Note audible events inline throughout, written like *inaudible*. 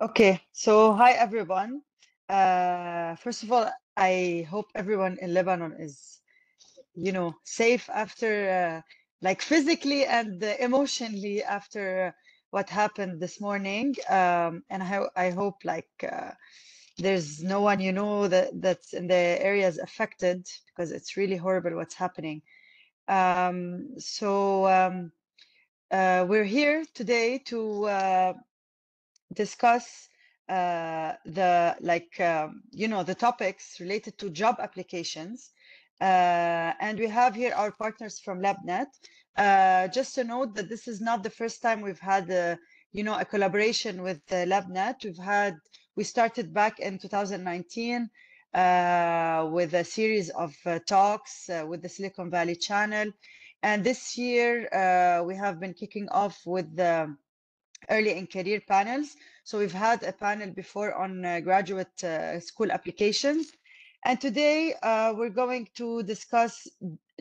Okay, so hi everyone. Uh, first of all, I hope everyone in Lebanon is, you know, safe after, uh, like physically and uh, emotionally after what happened this morning. Um, and I, I hope like uh, there's no one you know that that's in the areas affected because it's really horrible what's happening. Um, so um, uh, we're here today to uh, discuss uh, the like um, you know the topics related to job applications uh, and we have here our partners from LebNet. Uh, just to note that this is not the first time we've had a you know a collaboration with uh, LebNet. We've had we started back in 2019 uh, with a series of uh, talks with the Silicon Valley Channel, and this year we have been kicking off with the early in career panels. So we've had a panel before on uh, graduate uh, school applications. And today uh, we're going to discuss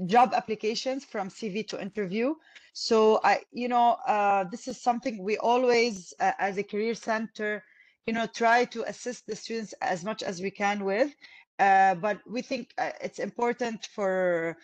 job applications from CV to interview. So I, you know, uh, this is something we always, uh, as a career center, you know, try to assist the students as much as we can with. Uh, but we think it's important for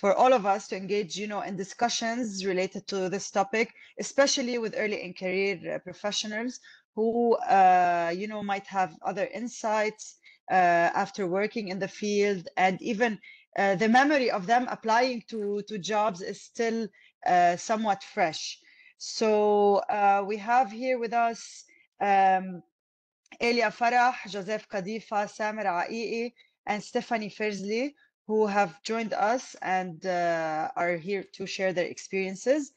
for all of us to engage, you know, in discussions related to this topic, especially with early in career uh, professionals who, uh, you know, might have other insights uh, after working in the field, and even uh, the memory of them applying to to jobs is still uh, somewhat fresh. So uh, we have here with us um, Elia Farah, Joseph Kadifa, Samer Akiki, and Stephanie Ferzli who have joined us and uh, are here to share their experiences.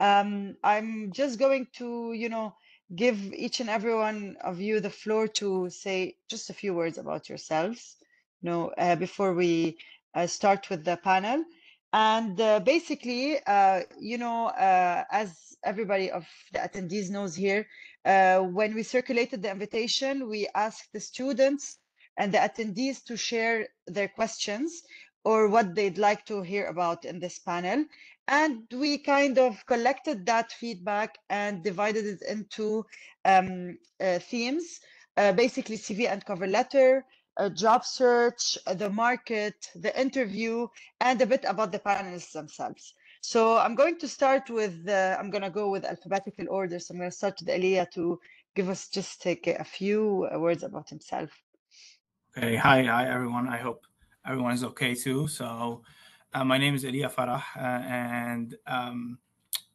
Um, I'm just going to, you know, give each and every one of you the floor to say just a few words about yourselves, you know, uh, before we uh, start with the panel. And uh, basically, uh, you know, uh, as everybody of the attendees knows here, when we circulated the invitation, we asked the students and the attendees to share their questions or what they'd like to hear about in this panel. And we kind of collected that feedback and divided it into um, uh, themes, uh, basically CV and cover letter, job search, the market, the interview, and a bit about the panelists themselves. So I'm going to start with, uh, I'm going to go with alphabetical order. So I'm going to start with Elia to give us just take a few words about himself. Okay, hi, hi everyone. I hope everyone is okay too. So, uh, my name is Elia Farah, uh, and um,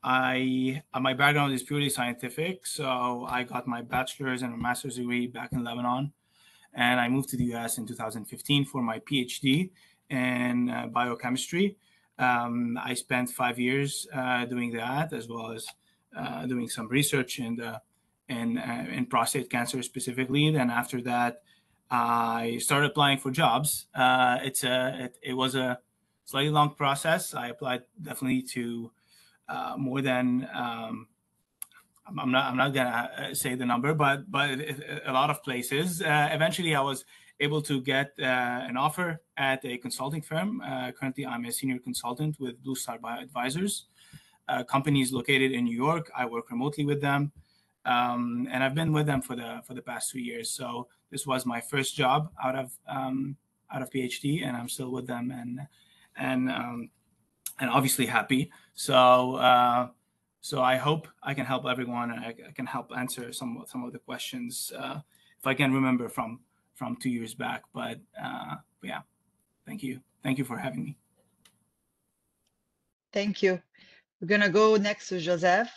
I uh, my background is purely scientific. So, I got my bachelor's and a master's degree back in Lebanon, and I moved to the U.S. in 2015 for my PhD in uh, biochemistry. Um, I spent five years uh, doing that, as well as uh, doing some research in the in in prostate cancer specifically. Then after that. I started applying for jobs. Uh, it's a it, it, was a slightly long process. I applied definitely to uh, more than um, I'm not I'm not gonna uh, say the number, but but a lot of places. Uh, eventually, I was able to get uh, an offer at a consulting firm. Uh, currently, I'm a senior consultant with Bluestar BioAdvisors. companies located in New York. I work remotely with them um, and I've been with them for the for the past two years. So this was my first job out of um, out of PhD, and I'm still with them, and and um, and obviously happy. So uh, so I hope I can help everyone, and I, I can help answer some some of the questions uh, if I can remember from from two years back. But, uh, yeah, thank you, thank you for having me. Thank you. We're gonna go next to Joseph.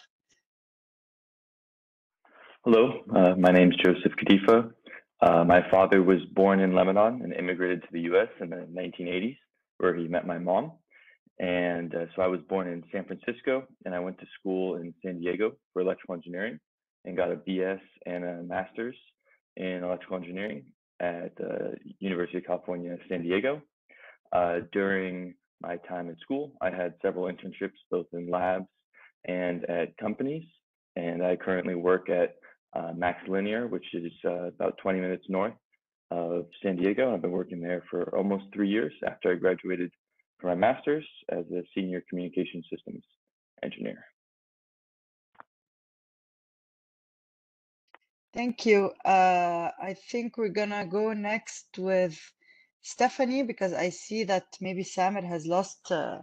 Hello, uh, my name is Joseph Kadifa. Uh, my father was born in Lebanon and immigrated to the US in the 1980s, where he met my mom. And uh, so I was born in San Francisco and I went to school in San Diego for electrical engineering and got a BS and a master's in electrical engineering at the uh, University of California, San Diego. Uh, during my time at school, I had several internships both in labs and at companies. And I currently work at uh, MaxLinear, which is uh, about 20 minutes north of San Diego. I've been working there for almost three years after I graduated from my master's as a senior communication systems engineer. Thank you. Uh, I think we're gonna go next with Stephanie because I see that maybe Samer has lost uh,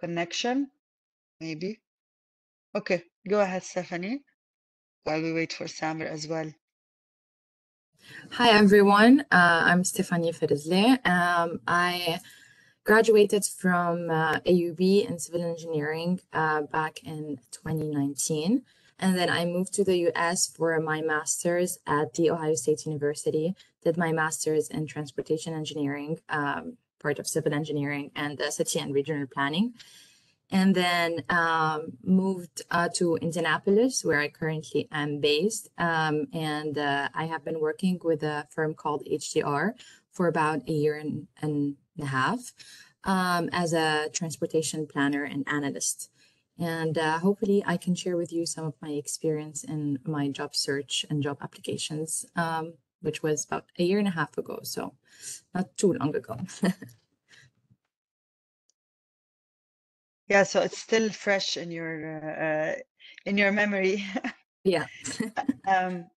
connection. Maybe. Okay, go ahead, Stephanie, while we wait for Samer as well. Hi, everyone. Uh, I'm Stephanie Ferzli. Um, I graduated from uh, AUB in civil engineering uh, back in 2019. And then I moved to the US for my master's at The Ohio State University, did my master's in transportation engineering, um, part of civil engineering, and city and regional planning. And then um, moved uh, to Indianapolis, where I currently am based. Um, and uh, I have been working with a firm called HDR for about a year and, and a half um, as a transportation planner and analyst. And uh, hopefully I can share with you some of my experience in my job search and job applications, um, which was about a year and a half ago. So not too long ago. *laughs* Yeah, so it's still fresh in your uh, in your memory. *laughs* yeah. *laughs* Um,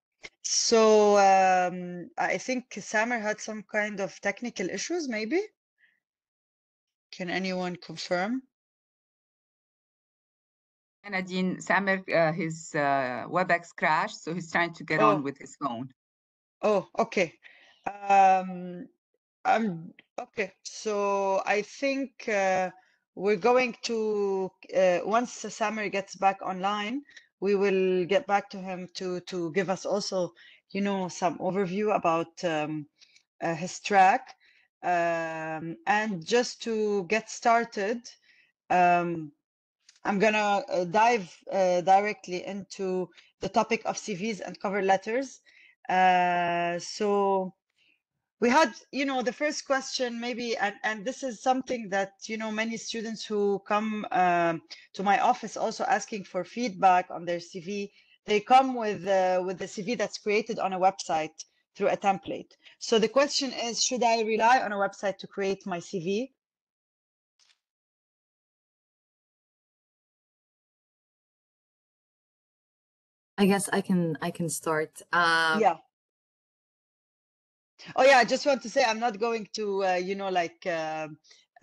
so um, I think Samer had some kind of technical issues, maybe. Can anyone confirm? Nadine, Samer, uh, his uh, WebEx crashed, so he's trying to get Oh. on with his phone. Oh, okay. Um, um, okay. So I think uh, we're going to uh, once Samer gets back online, we will get back to him to to give us also, you know, some overview about um, uh, his track. Um, and just to get started, um, I'm gonna uh, dive uh, directly into the topic of CVs and cover letters. Uh, so we had, you know, the first question maybe, and, and this is something that, you know, many students who come um, to my office also asking for feedback on their CV, they come with, uh, with the CV that's created on a website through a template. So the question is, should I rely on a website to create my CV? I guess I can I can start. Um, yeah. Oh yeah, I just want to say I'm not going to, uh, you know, like uh,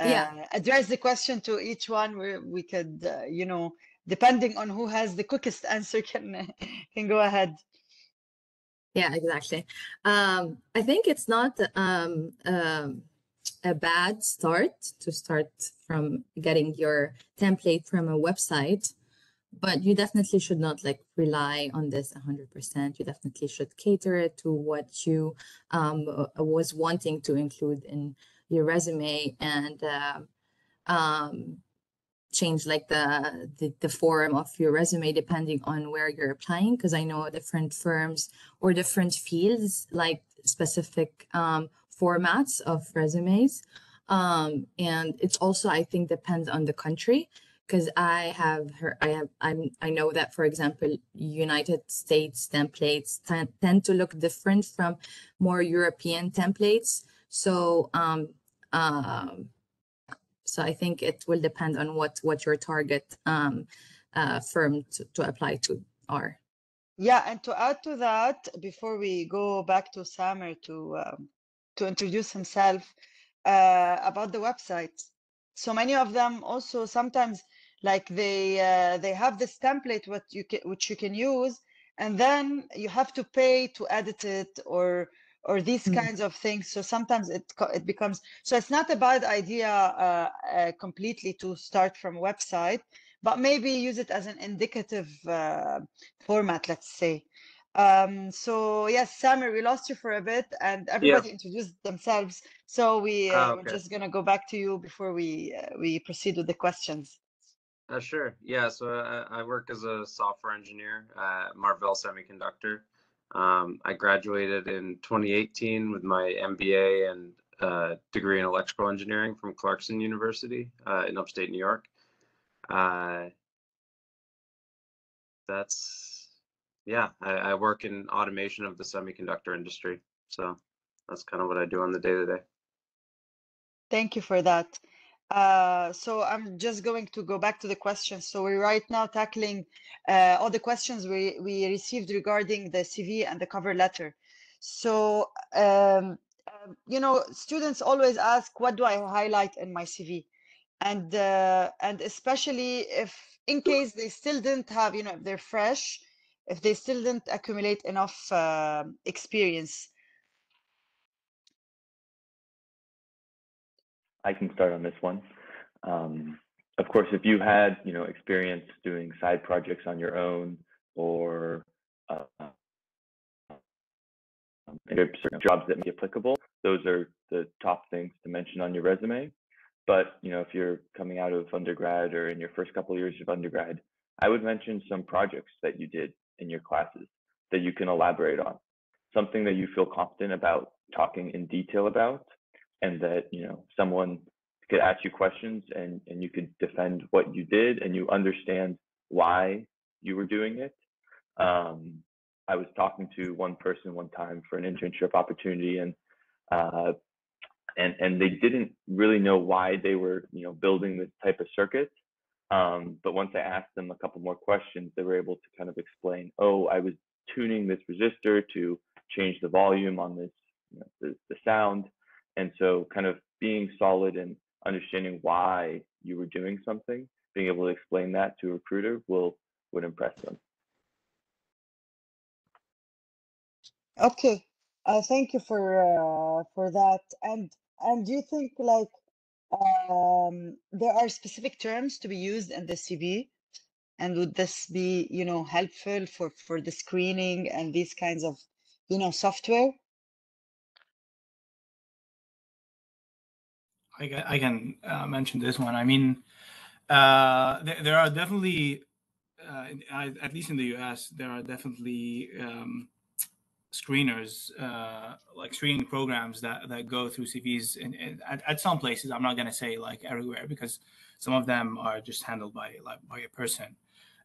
Yeah. uh, address the question to each one. We we could, uh, you know, depending on who has the quickest *laughs* answer, can can go ahead. Yeah, exactly. Um, I think it's not um, um, a bad start to start from getting your template from a website, but you definitely should not like rely on this 100%. You definitely should cater it to what you um, uh, was wanting to include in your resume and uh, um, change like the, the the form of your resume depending on where you're applying. Because i know different firms or different fields like specific um, formats of resumes. Um, and it's also i think depends on the country because i have heard i have i'm i know that for example united states templates ten, tend to look different from more european templates so um, um so I think it will depend on what what your target um, uh, firm to, to apply to are. Yeah, and to add to that, before we go back to Samer to um, to introduce himself uh, about the website. So many of them also sometimes like they uh, they have this template what you can, which you can use, and then you have to pay to edit it or or these Mm. kinds of things. So sometimes it it becomes so it's not a bad idea uh, uh, completely to start from website, but maybe use it as an indicative uh, format, let's say. Um, so yes, Samer, we lost you for a bit, and everybody introduced themselves. So we uh, Ah, we're just gonna go back to you before we uh, we proceed with the questions. Uh, sure. Yeah. So I, I work as a software engineer at Marvell Semiconductor. Um, I graduated in 2018 with my MBA and uh, degree in electrical engineering from Clarkson University uh, in upstate New York. Uh, that's yeah. I, I work in automation of the semiconductor industry. So that's kind of what I do on the day to day. Thank you for that. Uh, so I'm just going to go back to the questions. So we're right now tackling uh, all the questions we, we received regarding the CV and the cover letter. So, um, um, you know, students always ask, what do I highlight in my CV? And, uh, and especially if in case they still didn't have, you know, if they're fresh, if they still didn't accumulate enough uh, experience. I can start on this one. Um, of course, if you had, you know, experience doing side projects on your own or uh, um, jobs that may be applicable, those are the top things to mention on your resume. But you know, if you're coming out of undergrad or in your first couple of years of undergrad, I would mention some projects that you did in your classes that you can elaborate on. Something that you feel confident about talking in detail about, and that you know someone could ask you questions and and you could defend what you did and you understand why you were doing it. Um, I was talking to one person one time for an internship opportunity, and uh, and and they didn't really know why they were you know building this type of circuit. Um, but once I asked them a couple more questions, they were able to kind of explain, oh, I was tuning this resistor to change the volume on this you know, the, the sound, and so kind of being solid and understanding why you were doing something, being able to explain that to a recruiter will would impress them. Okay, uh, thank you for uh, for that. And and do you think like um, there are specific terms to be used in the CV? And would this be, you know, helpful for for the screening and these kinds of, you know, software? I, I can uh, mention this one. I mean, uh, there, there are definitely, uh, at least in the US, there are definitely um, screeners, uh, like screening programs that, that go through CVs in, at, at some places. I'm not going to say like everywhere because some of them are just handled by like by a person.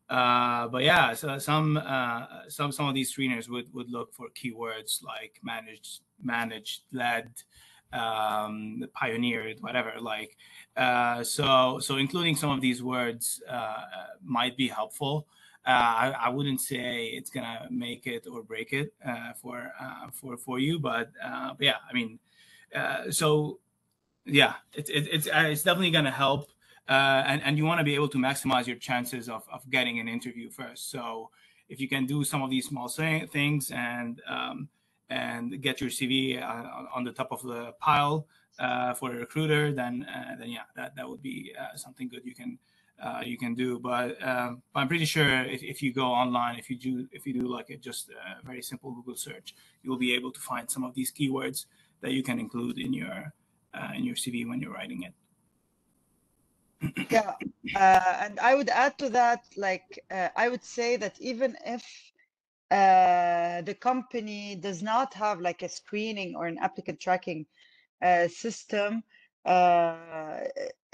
Uh, but yeah, so some uh, some some of these screeners would, would look for keywords like managed, managed, led, um, pioneered, whatever. Like uh, so, so including some of these words uh, might be helpful. Uh, I, I wouldn't say it's gonna make it or break it uh, for uh, for for you, but, uh, yeah, I mean, uh, so yeah, it's it, it's uh, it's definitely gonna help, uh, and and you want to be able to maximize your chances of of getting an interview first. So if you can do some of these small things and um, and get your CV uh, on the top of the pile uh, for a recruiter, then uh, then yeah, that that would be uh, something good you can uh, you can do. But um, but I'm pretty sure if, if you go online, if you do if you do like a just a very simple Google search, you will be able to find some of these keywords that you can include in your uh, in your CV when you're writing it. Yeah, uh, and I would add to that, like, uh, I would say that even if uh, the company does not have like a screening or an applicant tracking uh, system, uh,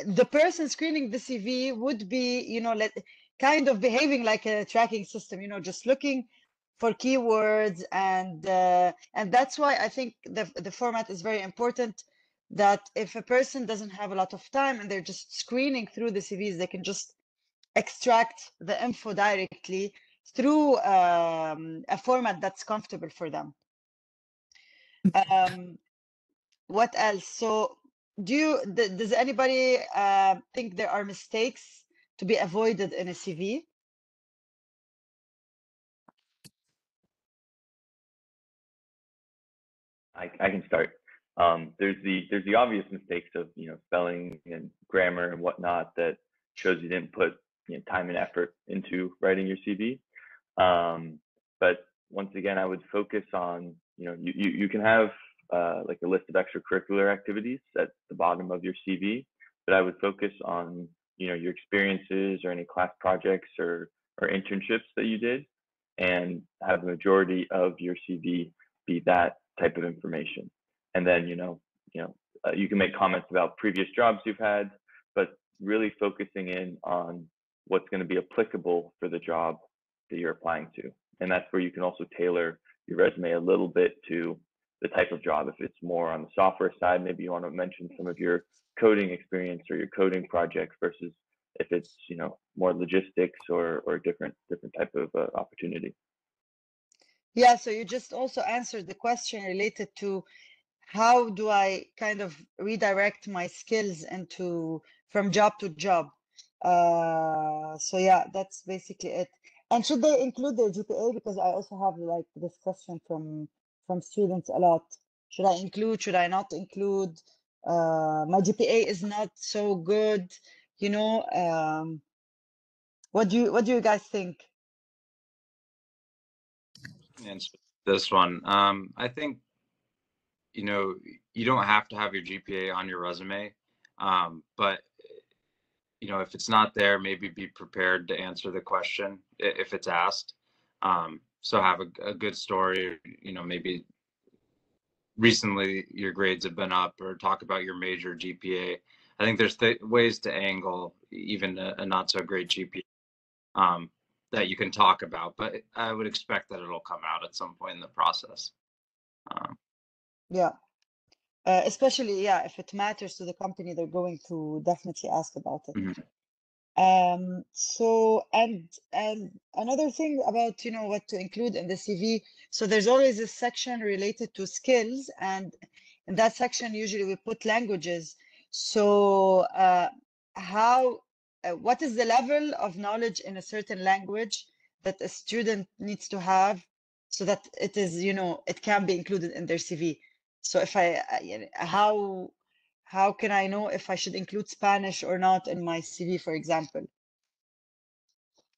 the person screening the CV would be, you know, let, kind of behaving like a tracking system, you know, just looking for keywords and uh, and that's why I think the the format is very important. That if a person doesn't have a lot of time and they're just screening through the CVs, they can just extract the info directly through um, a format that's comfortable for them. Um, what else? So, do you th- does anybody uh, think there are mistakes to be avoided in a CV? I, I can start. Um, there's the there's the obvious mistakes of you know spelling and grammar and whatnot that shows you didn't put you know, time and effort into writing your CV. Um, but once again, I would focus on you know you you, you can have uh, like a list of extracurricular activities at the bottom of your CV, but I would focus on you know your experiences or any class projects or or internships that you did, and have the majority of your CV be that type of information. And then you know you know uh, you can make comments about previous jobs you've had, but really focusing in on what's going to be applicable for the job that you're applying to. And that's where you can also tailor your resume a little bit to the type of job. If it's more on the software side, maybe you want to mention some of your coding experience or your coding projects versus if it's you know more logistics or or different different type of uh, opportunity. Yeah, so you just also answered the question related to how do I kind of redirect my skills into from job to job. Uh, so yeah, that's basically it. And should they include their GPA? Because I also have like this question from from students a lot. Should I include? Should I not include? Uh, my GPA is not so good. You know, um, what do you what do you guys think? answer this one. Um, I think, you know, you don't have to have your GPA on your resume, um, but you know, if it's not there, maybe be prepared to answer the question if it's asked. Um, so have a, a good story. You know, maybe recently your grades have been up, or talk about your major GPA. I think there's th- ways to angle even a, a not so great GPA. Um, that you can talk about, but I would expect that it'll come out at some point in the process. Um, Yeah. Uh, especially, yeah, if it matters to the company, they're going to definitely ask about it. Mhm. Um, so, and and another thing about, you know, what to include in the CV. So there's always a section related to skills, and in that section, usually we put languages. So, uh, how, uh, what is the level of knowledge in a certain language that a student needs to have so that it is, you know, it can be included in their CV? so if I uh, how how can I know if I should include Spanish or not in my CV, for example?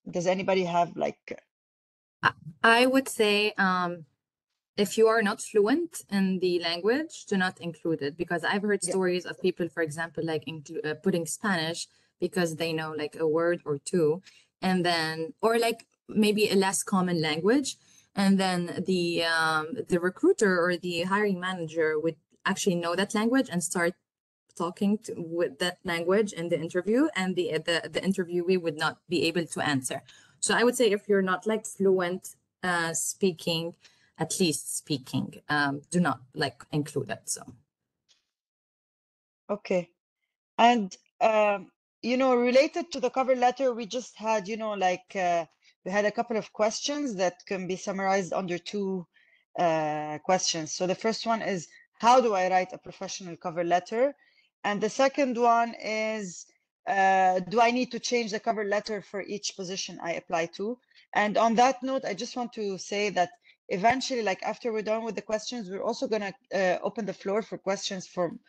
Does anybody have like? I would say um, if you are not fluent in the language, do not include it because I've heard yeah. stories of people, for example, like inclu- uh, putting Spanish because they know like a word or two, and then or like maybe a less common language and then the um, the recruiter or the hiring manager would actually know that language and start talking to, with that language in the interview, and the the the interviewee would not be able to answer. So I would say if you're not like fluent uh, speaking, at least speaking, um, do not like include it. So okay. And, um, you know, related to the cover letter, we just had, you know, like, uh, we had a couple of questions that can be summarized under two uh, questions. So the first one is, how do I write a professional cover letter? And the second one is, uh, do I need to change the cover letter for each position I apply to? And on that note, I just want to say that eventually, like after we're done with the questions, we're also gonna uh, open the floor for questions from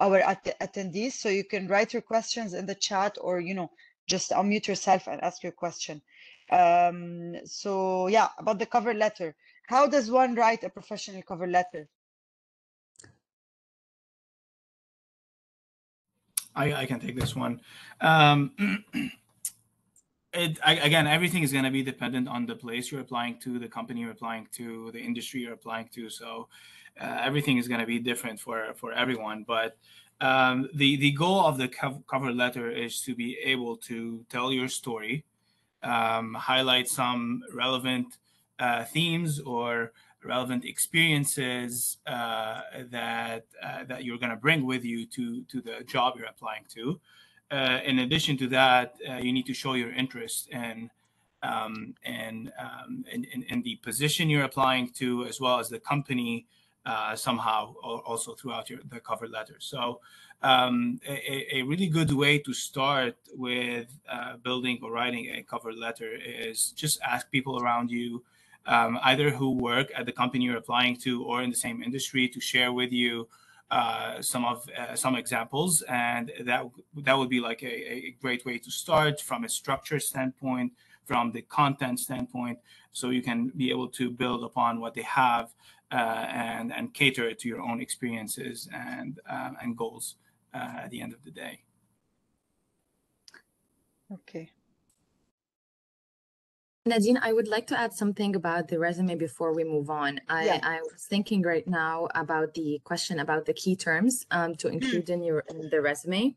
our att- attendees. So you can write your questions in the chat or, you know, just unmute yourself and ask your question. Um, so yeah, about the cover letter. How does one write a professional cover letter? I, I can take this one. Um, *clears throat* it I, again, everything is going to be dependent on the place you're applying to, the company you're applying to, the industry you're applying to. So uh, everything is going to be different for for everyone. But um, the the goal of the cov- cover letter is to be able to tell your story, um, highlight some relevant uh, themes or relevant experiences uh, that uh, that you're going to bring with you to to the job you're applying to. Uh, in addition to that, uh, you need to show your interest in um, in, um, in, in in the position you're applying to, as well as the company. Uh, somehow, al- also throughout your the cover letter. So, um, a, a really good way to start with uh, building or writing a cover letter is just ask people around you um, either who work at the company you're applying to or in the same industry to share with you uh, some of uh, some examples and that that would be like a, a great way to start from a structure standpoint from the content standpoint so you can be able to build upon what they have and and cater it to your own experiences and um, and goals uh, at the end of the day Okay. Nadine, I would like to add something about the resume before we move on. I, Yeah. I was thinking right now about the question about the key terms um, to include in your in the resume.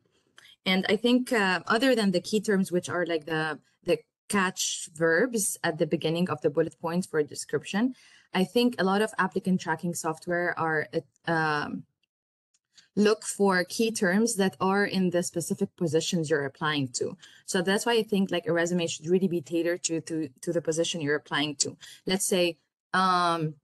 And I think uh, other than the key terms, which are like the the catch verbs at the beginning of the bullet points for a description. I think a lot of applicant tracking software are um, look for key terms that are in the specific positions you're applying to. So that's why I think like a resume should really be tailored to to, to the position you're applying to. Let's say um,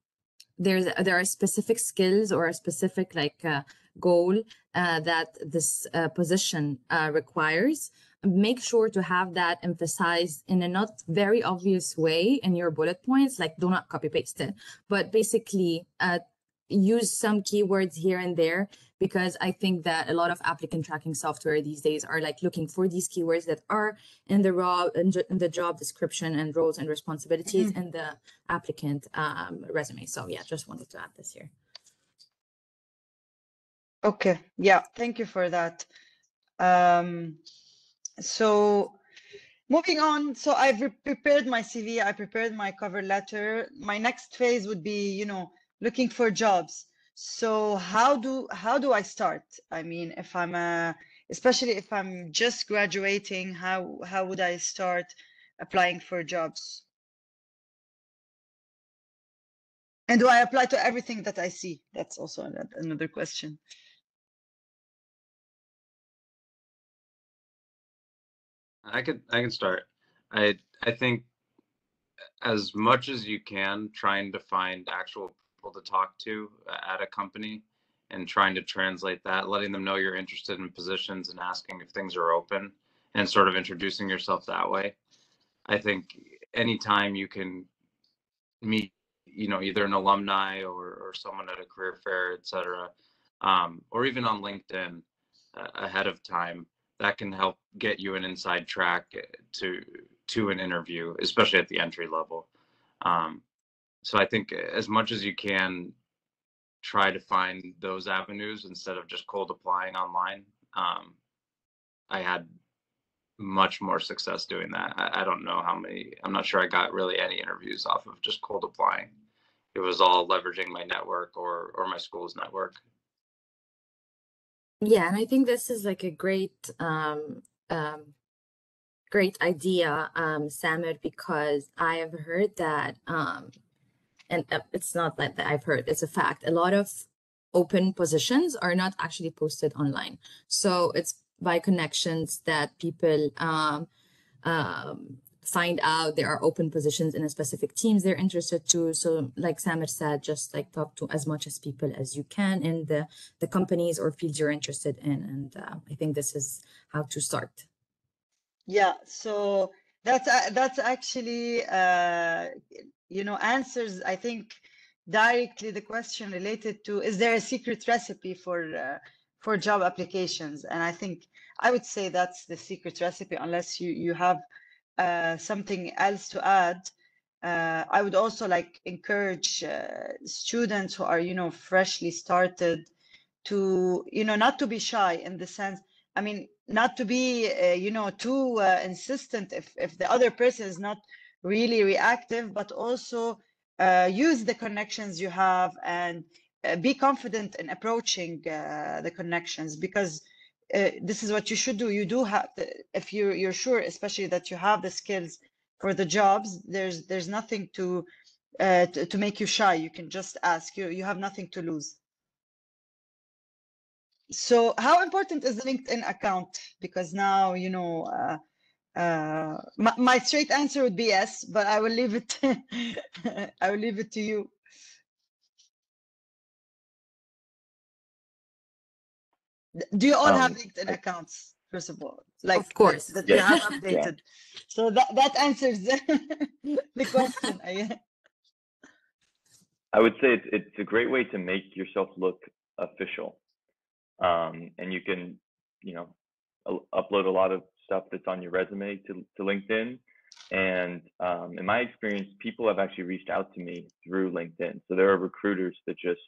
there's there are specific skills or a specific like uh, goal uh, that this uh, position uh, requires make sure to have that emphasized in a not very obvious way in your bullet points like do not copy paste it but basically uh, use some keywords here and there because I think that a lot of applicant tracking software these days are like looking for these keywords that are in the raw in, in the job description and roles and responsibilities mm -hmm. in the applicant um, resume. So yeah, just wanted to add this here. Okay, yeah, thank you for that. Um, so moving on, so I've prepared my CV, I prepared my cover letter. My next phase would be, you know, looking for jobs. So how do how do i start? I mean if i'm a especially if i'm just graduating how how would i start applying for jobs? And do i apply to everything that i see? That's also another question i could i can start i i think as much as you can trying to find actual people to talk to uh, at a company and trying to translate that, letting them know you're interested in positions and asking if things are open and sort of introducing yourself that way. I think anytime you can meet, you know, either an alumni or, or someone at a career fair, et cetera, um, or even on LinkedIn uh, ahead of time, that can help get you an inside track to to an interview, especially at the entry level. Um, so I think as much as you can try to find those avenues instead of just cold applying online. Um, I had much more success doing that. I, I, don't know how many, I'm not sure I got really any interviews off of just cold applying. It was all leveraging my network or or my school's network. Yeah, and I think this is like a great um, um, great idea, um, Samer, because I have heard that um, and uh, it's not that I've heard, it's a fact. A lot of open positions are not actually posted online. So it's by connections that people um, um, find out there are open positions in a specific teams they're interested to. So like Samer said, just like talk to as much as people as you can in the, the companies or fields you're interested in. And uh, I think this is how to start. Yeah, so that's uh, that's actually uh, you know answers i think directly the question related to is there a secret recipe for uh, for job applications and i think i would say that's the secret recipe unless you you have uh, something else to add uh, i would also like encourage uh, students who are you know freshly started to you know not to be shy in the sense i mean not to be uh, you know too uh, insistent if if the other person is not really reactive, but also uh, use the connections you have and be confident in approaching the connections because uh, this is what you should do. You do have, if you're you're sure, especially that you have the skills for the jobs. There's there's nothing to uh, to, to make you shy. You can just ask. You you have nothing to lose. So, how important is the LinkedIn account? Because now you know uh, uh, my, my, straight answer would be yes, but I will leave it. *laughs* I will leave it to you. Do you all um, have LinkedIn accounts? First of all, like of course that, that yeah. you have *laughs* updated. Yeah. So that that answers *laughs* the question. I would say it's it's a great way to make yourself look official, um, and you can, you know, upload a lot of stuff that's on your resume to, to LinkedIn. And um, in my experience, people have actually reached out to me through LinkedIn. So there are recruiters that just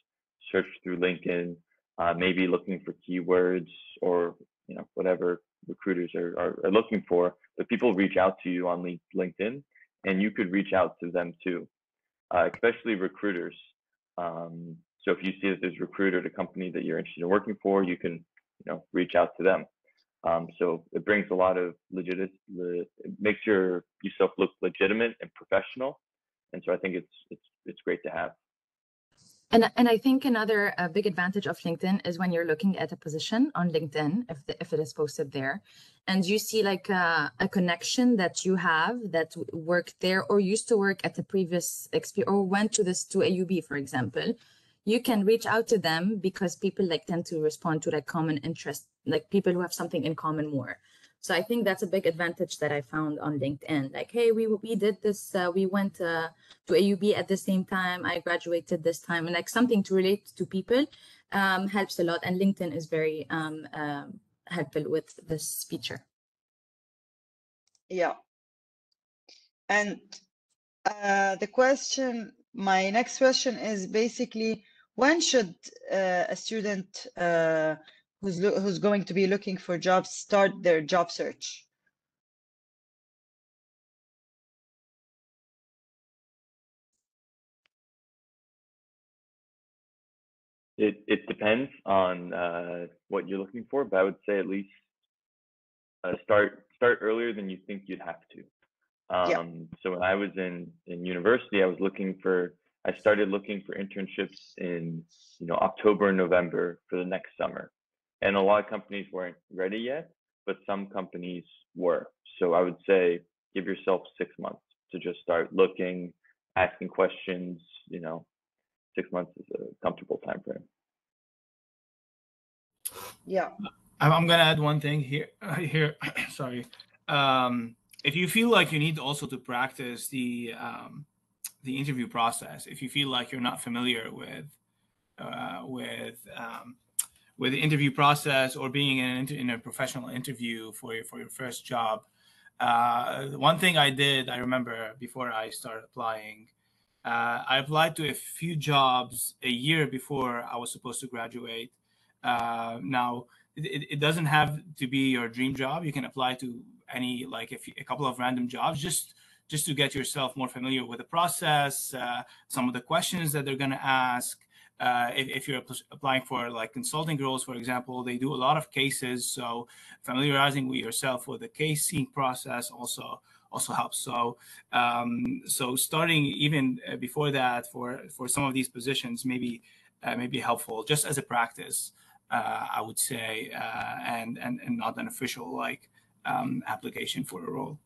search through LinkedIn, uh, maybe looking for keywords or you know whatever recruiters are, are, are, looking for. But people reach out to you on LinkedIn, and you could reach out to them too, uh, especially recruiters. Um, so if you see that there's a recruiter at a company that you're interested in working for, you can you know reach out to them. Um, so it brings a lot of legit, le, makes your yourself look legitimate and professional, and so I think it's it's it's great to have. And, and I think another uh, big advantage of LinkedIn is when you're looking at a position on LinkedIn, if, the, if it is posted there, and you see like a, a connection that you have that worked there or used to work at the previous experience or went to this to AUB, for example, you can reach out to them because people like tend to respond to like common interest, like people who have something in common more. So I think that's a big advantage that I found on LinkedIn. Like, hey, we we did this. Uh, we went uh, to AUB at the same time. I graduated this time, and like something to relate to people um, helps a lot. And LinkedIn is very um, uh, helpful with this feature. Yeah. And uh, the question, my next question is basically, when should uh, a student uh, who's who's going to be looking for jobs start their job search? It it depends on uh, what you're looking for, but I would say at least uh, start start earlier than you think you'd have to. Um, yeah. So when I was in in university, I was looking for. I started looking for internships in you know October and November for the next summer and a lot of companies weren't ready yet, but some companies were. So I would say give yourself six months to just start looking, asking questions. You know, six months is a comfortable time frame. Yeah. I'm gonna add one thing here. *clears throat* Here, *clears throat* sorry. Um, if you feel like you need also to practice the um, the interview process, if you feel like you're not familiar with uh, with um, with the interview process or being in, in a professional interview for your, for your first job. Uh, one thing I did, I remember before I started applying, uh, I applied to a few jobs a year before I was supposed to graduate. Uh, now, it, it, doesn't have to be your dream job. You can apply to any, like a, few, a couple of random jobs, just just to get yourself more familiar with the process, uh, some of the questions that they're going to ask, uh, if, if, you're applying for like consulting roles, for example, they do a lot of cases. So familiarizing with yourself with the case casing process also also helps. So um, so starting even uh, before that for for some of these positions maybe uh, may be helpful just as a practice. Uh, I would say, uh, and and and not an official like um, application for a role.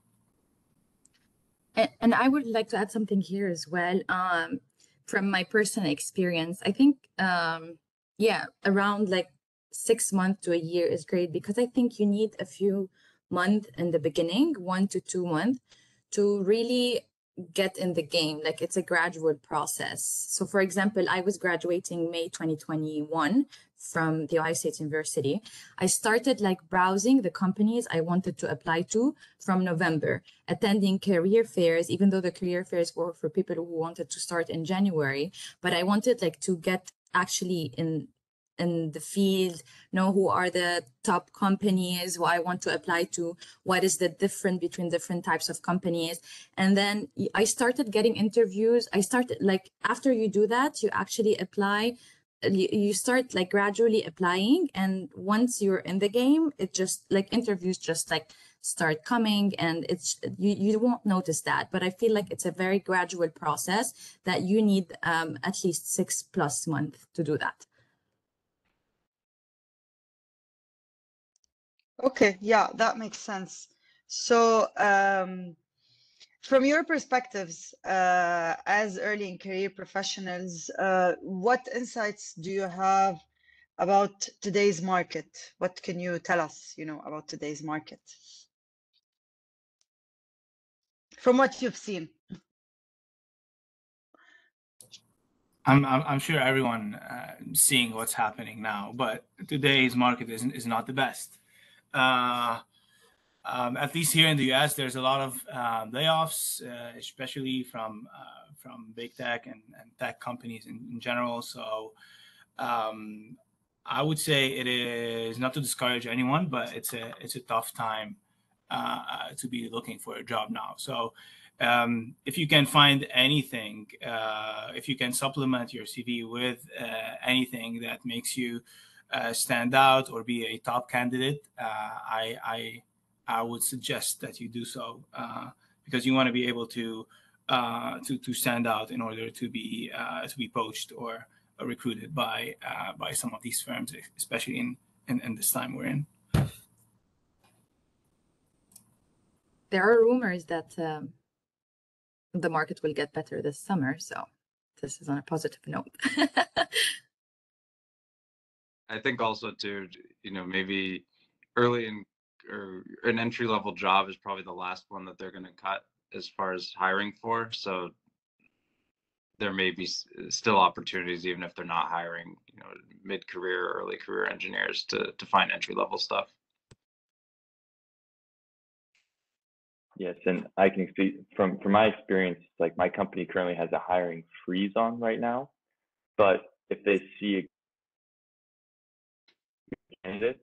And, and I would like to add something here as well. Um, from my personal experience, I think, um, yeah, around like six months to a year is great because I think you need a few months in the beginning, one to two months, to really get in the game. Like it's a gradual process. So, for example, I was graduating May 2021 from the Ohio State University, I started like browsing the companies I wanted to apply to from November, attending career fairs, even though the career fairs were for people who wanted to start in January. But I wanted like to get actually in in the field, know who are the top companies, who I want to apply to, what is the difference between different types of companies. And then I started getting interviews. I started like after you do that, you actually apply you start like gradually applying and once you're in the game it just like interviews just like start coming and it's you, you won't notice that. But i feel like it's a very gradual process that you need um, at least six plus months to do that. Okay yeah that makes sense. So um from your perspectives uh, as early in career professionals, uh, what insights do you have about today's market? What can you tell us, you know, about today's market? From what you've seen. I'm, I'm, sure everyone uh, seeing what's happening now, but today's market is, is not the best. Uh, um, at least here in the U.S., there's a lot of uh, layoffs, uh, especially from uh, from big tech and, and tech companies in, in general. So um, I would say it is not to discourage anyone, but it's a it's a tough time uh, uh, to be looking for a job now. So um, if you can find anything, uh, if you can supplement your CV with anything that makes you uh, stand out or be a top candidate, uh, I, I I would suggest that you do so uh, because you want to be able to uh, to to stand out in order to be uh, to be poached or recruited by by some of these firms, especially in, in in this time we're in. There are rumors that um, the market will get better this summer, so this is on a positive note. *laughs* I think also to you know, maybe early in or an entry level job is probably the last one that they're going to cut as far as hiring for. So there may be uh, still opportunities, even if they're not hiring, you know, mid career, early career engineers to to find entry level stuff. Yes, and I can speak from from my experience. Like my company currently has a hiring freeze on right now, but if they see a candidate,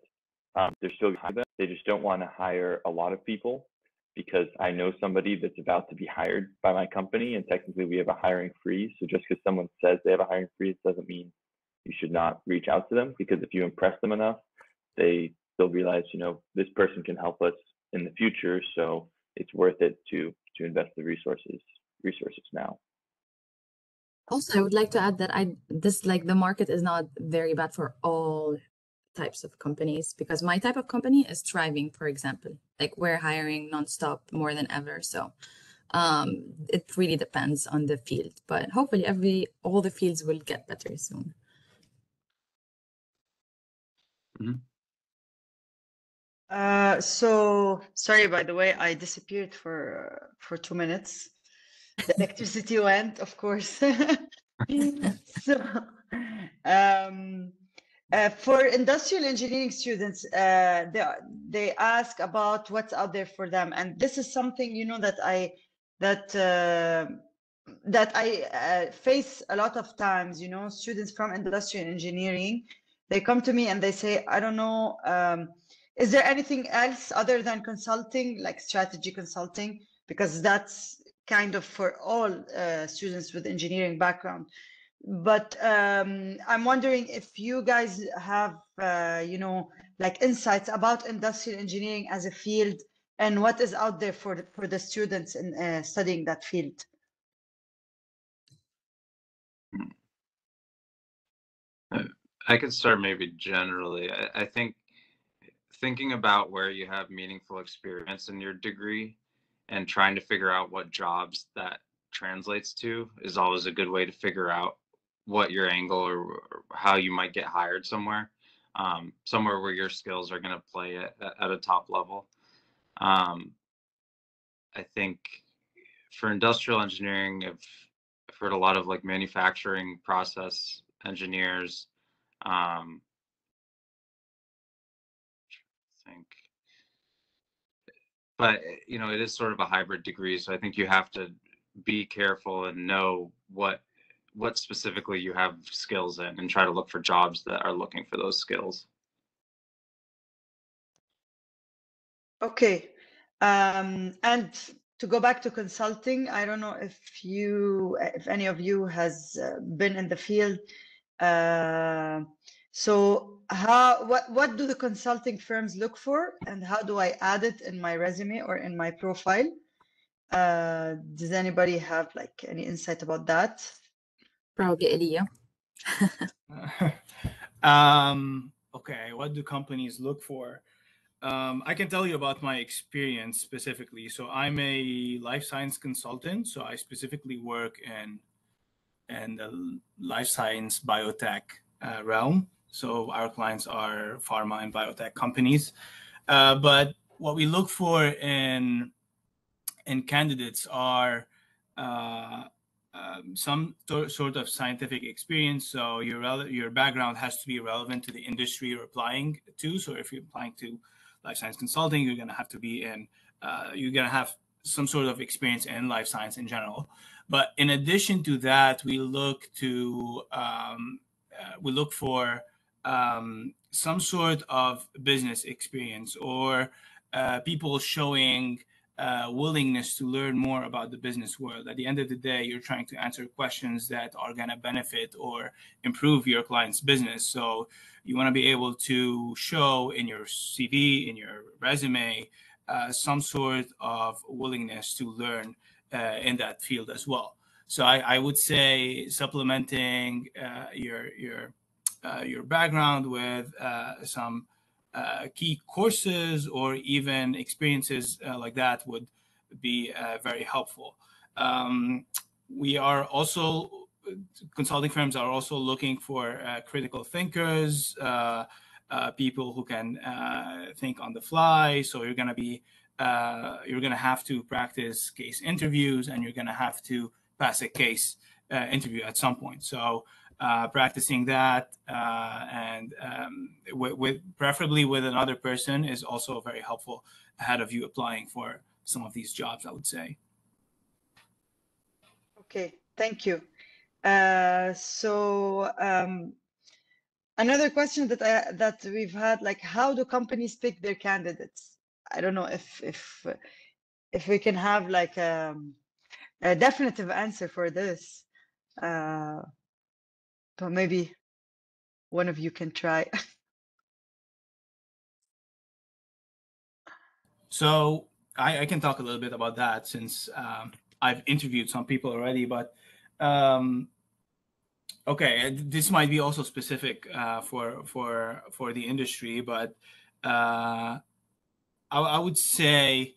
um, they're still them. They just don't want to hire a lot of people because I know somebody that's about to be hired by my company, and technically we have a hiring freeze. So just because someone says they have a hiring freeze doesn't mean you should not reach out to them because if you impress them enough, they they'll realize you know this person can help us in the future. So it's worth it to to invest the resources resources now. Also, I would like to add that I this like the market is not very bad for all types of companies because my type of company is thriving, for example. Like we're hiring nonstop more than ever. So um, it really depends on the field, but hopefully every all the fields will get better soon. Mm-hmm. Uh, so sorry, by the way, I disappeared for uh, for two minutes. The *laughs* electricity went, of course. *laughs* so, um, uh, for industrial engineering students, uh, they they ask about what's out there for them, and this is something you know that I that uh, that I uh, face a lot of times. You know, students from industrial engineering, they come to me and they say, I don't know. Um, is there anything else other than consulting, like strategy consulting? Because that's kind of for all uh, students with engineering background. But um, I'm wondering if you guys have, uh, you know, like insights about industrial engineering as a field and what is out there for the, for the students in uh, studying that field. I could start maybe generally. I, I think thinking about where you have meaningful experience in your degree and trying to figure out what jobs that translates to is always a good way to figure out what your angle or, how you might get hired somewhere um, somewhere where your skills are going to play at, at a top level um, i think for industrial engineering I've, I've heard a lot of like manufacturing process engineers um, think. But you know, it is sort of a hybrid degree, so I think you have to be careful and know what what specifically you have skills in and try to look for jobs that are looking for those skills. Okay. Um, and to go back to consulting, I don't know if you, if any of you has uh, been in the field. Uh, so how what what do the consulting firms look for and how do I add it in my resume or in my profile? Uh, does anybody have like any insight about that? Probably Elia. *laughs* um, okay, what do companies look for? Um, I can tell you about my experience specifically. So I'm a life science consultant. So I specifically work in in the life science biotech uh, realm. So our clients are pharma and biotech companies. Uh, but what we look for in in candidates are uh, um, some sort of scientific experience. So your your background has to be relevant to the industry you're applying to. So if you're applying to life science consulting, you're going to have to be in. Uh, you're going to have some sort of experience in life science in general. But in addition to that, we look to um, uh, we look for um, some sort of business experience or uh, people showing uh, willingness to learn more about the business world. At the end of the day, you're trying to answer questions that are going to benefit or improve your client's business. So you want to be able to show in your CV, in your resume, uh, some sort of willingness to learn uh, in that field as well. So I, I would say supplementing uh, your your uh, your background with some key courses or even experiences uh, like that would be uh, very helpful. Um, we are also consulting firms are also looking for uh, critical thinkers, uh, people who can think on the fly. So you're going to be you're going to have to practice case interviews, and you're going to have to pass a case interview at some point. So uh, practicing that uh, and um, with, with, preferably with another person is also very helpful ahead of you applying for some of these jobs i would say. Okay thank you. Uh, so um, another question that I, that we've had like how do companies pick their candidates? I don't know if if if we can have like a, um, a definitive answer for this. Uh, but maybe one of you can try. *laughs* so I, I, can talk a little bit about that since um, I've interviewed some people already, but um, okay, this might be also specific uh, for for for the industry, but uh, I, I, would say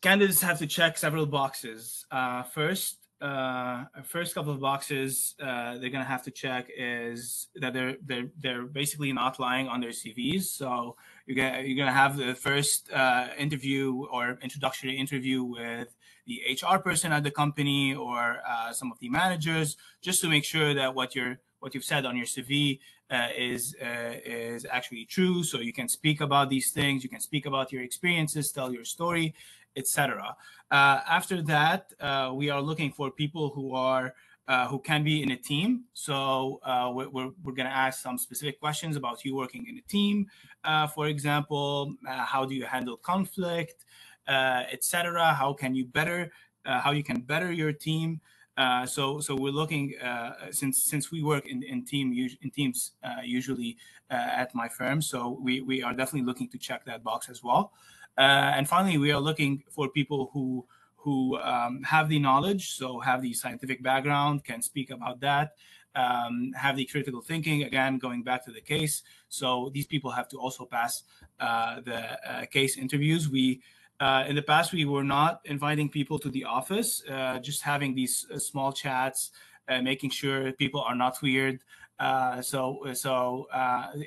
candidates have to check several boxes. Uh, first, uh, first couple of boxes uh, they're gonna have to check is that they're they're they're basically not lying on their CVs. So you're gonna you're gonna have the first uh, interview or introductory interview with the HR person at the company or uh, some of the managers, just to make sure that what you're what you've said on your CV uh, is uh, is actually true. So you can speak about these things. You can speak about your experiences, tell your story, etc. Uh, after that, uh, we are looking for people who are uh, who can be in a team. So uh, we're, we're, we're going to ask some specific questions about you working in a team. Uh, for example, uh, how do you handle conflict, etc. How can you better how you can better your team. so so we're looking since since we work in, in team in teams usually at my firm. So we we are definitely looking to check that box as well. Uh, and finally, we are looking for people who who um, have the knowledge, so have the scientific background, can speak about that, um, have the critical thinking. Again, going back to the case, so these people have to also pass uh, the uh, case interviews. We uh, in the past we were not inviting people to the office, uh, just having these uh, small chats, making sure people are not weird. so so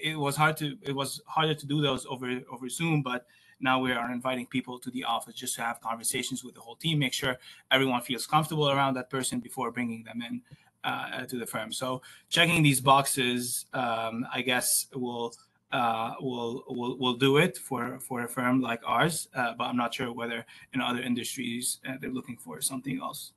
it was hard to it was harder to do those over over Zoom, but now we are inviting people to the office just to have conversations with the whole team, make sure everyone feels comfortable around that person before bringing them in uh, to the firm. So checking these boxes, um, I guess, will uh, will will will do it for for a firm like ours. Uh, but I'm not sure whether in other industries uh, they're looking for something else.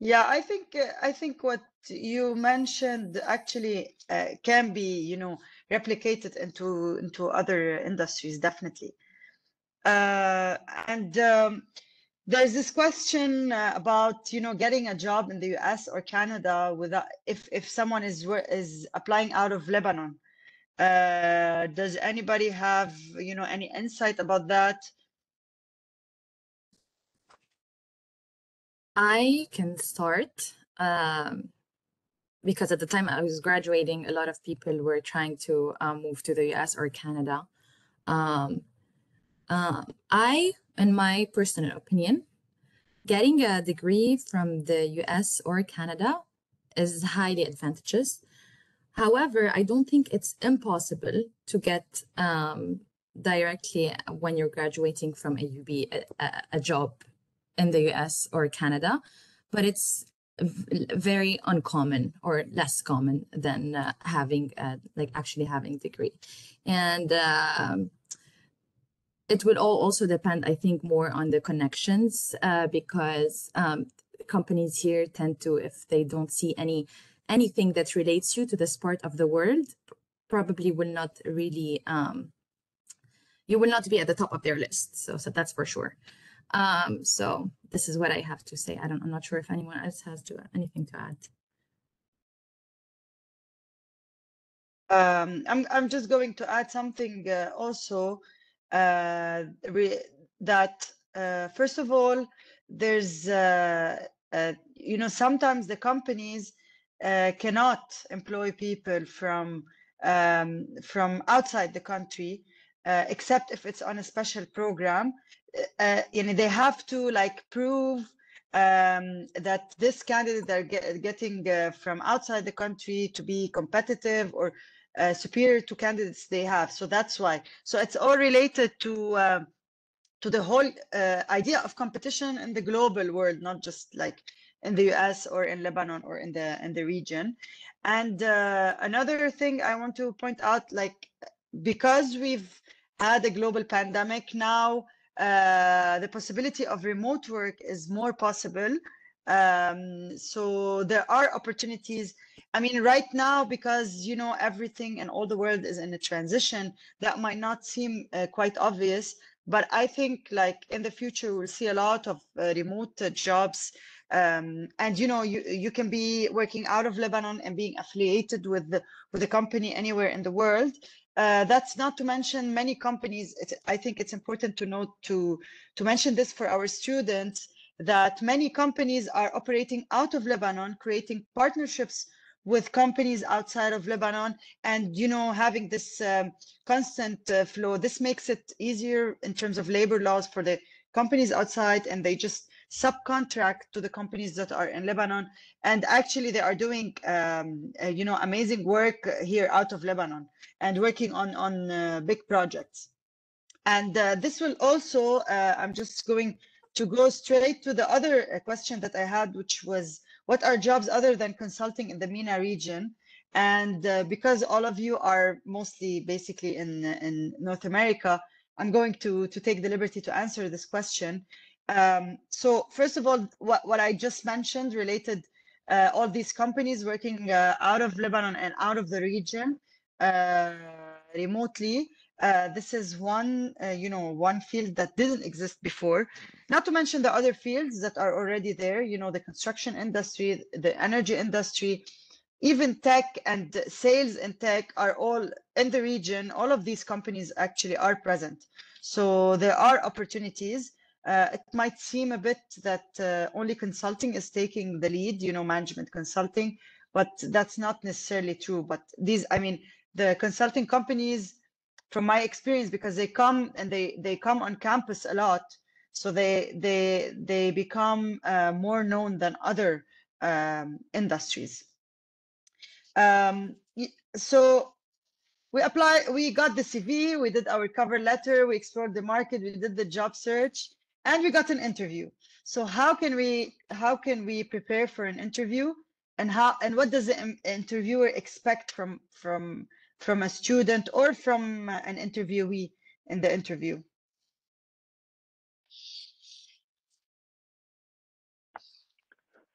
Yeah, I think uh, I think what you mentioned actually uh, can be, you know, replicated into into other industries, definitely. Uh, and um, there's this question uh, about, you know, getting a job in the U.S. or Canada without if if someone is is applying out of Lebanon. Uh, does anybody have, you know, any insight about that? I can start. Um, because at the time I was graduating, a lot of people were trying to um, move to the US or Canada. Um, uh, I, in my personal opinion, getting a degree from the US or Canada is highly advantageous. However, I don't think it's impossible to get um, directly when you're graduating from a, a, a job in the US or Canada, but it's very uncommon or less common than uh, having uh, like actually having degree and um, it would all also depend i think more on the connections uh, because um, companies here tend to if they don't see any anything that relates you to this part of the world probably will not really um, you will not be at the top of their list. So so that's for sure. Um, so this is what I have to say. I don't. I'm not sure if anyone else has to anything to add. Um, I'm I'm just going to add something uh, also uh, that uh, first of all, there's uh, uh, you know sometimes the companies uh, cannot employ people from um, from outside the country except if it's on a special program. You know they have to like prove um, that this candidate they're get, getting uh, from outside the country to be competitive or uh, superior to candidates they have. So that's why. So it's all related to uh, to the whole uh, idea of competition in the global world, not just like in the US or in Lebanon or in the in the region. And uh, another thing I want to point out, like because we've had a global pandemic now, uh, the possibility of remote work is more possible. Um, so there are opportunities I mean, right now, because you know everything and all the world is in a transition, that might not seem uh, quite obvious. But I think, like in the future, we'll see a lot of uh, remote jobs, um, and you know, you you can be working out of Lebanon and being affiliated with the with a company anywhere in the world. Uh, that's not to mention many companies. I think it's important to note to to mention this for our students that many companies are operating out of Lebanon, creating partnerships with companies outside of Lebanon and you know having this um, constant uh, flow this makes it easier in terms of labor laws for the companies outside and they just subcontract to the companies that are in Lebanon and actually they are doing um, uh, you know amazing work here out of Lebanon and working on on uh, big projects and uh, this will also uh, I'm just going to go straight to the other uh, question that I had which was what are jobs other than consulting in the MENA region? And uh, because all of you are mostly basically in, in North America, I'm going to, to take the liberty to answer this question. Um, so first of all, what, what I just mentioned related uh, all these companies working uh, out of Lebanon and out of the region uh, remotely uh, this is one, uh, you know, one field that didn't exist before. Not to mention the other fields that are already there, you know, the construction industry, the energy industry, even tech and sales in tech are all in the region. All of these companies actually are present. So there are opportunities. Uh, it might seem a bit that uh, only consulting is taking the lead, you know, management consulting, but that's not necessarily true. But these, I mean, the consulting companies, from my experience because they come and they they come on campus a lot so they they they become uh, more known than other um, industries um, so we apply we got the cv we did our cover letter we explored the market we did the job search and we got an interview so how can we how can we prepare for an interview and how and what does the interviewer expect from from from a student or from an interviewee in the interview?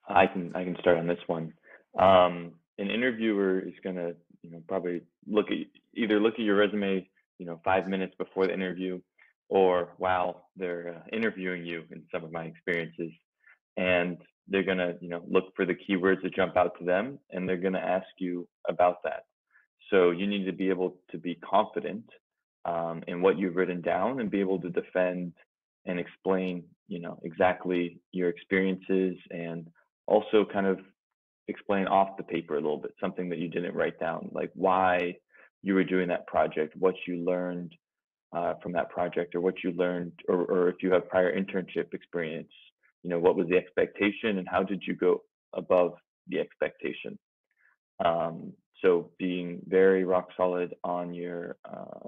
I can I can start on this one. Um, an interviewer is going to you know probably look at either look at your resume you know five minutes before the interview or while they're uh, interviewing you in some of my experiences. And they're going to you know look for the keywords that jump out to them and they're going to ask you about that. So you need to be able to be confident um, in what you've written down and be able to defend and explain, you know, exactly your experiences and also kind of explain off the paper a little bit, something that you didn't write down, like why you were doing that project, what you learned uh, from that project, or what you learned, or, or if you have prior internship experience, you know, what was the expectation and how did you go above the expectation? Um, so being very rock solid on your uh,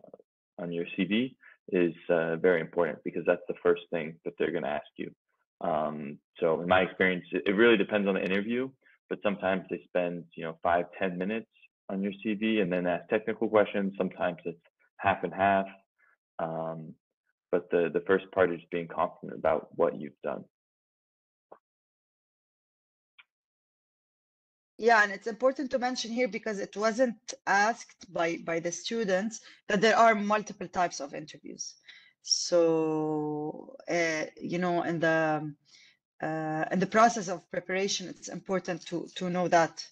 on your CV is uh, very important because that's the first thing that they're going to ask you. Um, so in my experience, it really depends on the interview, but sometimes they spend you know five ten minutes on your CV and then ask technical questions. Sometimes it's half and half. Um, but the the first part is being confident about what you've done. yeah, and it's important to mention here because it wasn't asked by by the students that there are multiple types of interviews. So uh, you know, in the uh, in the process of preparation, it's important to to know that.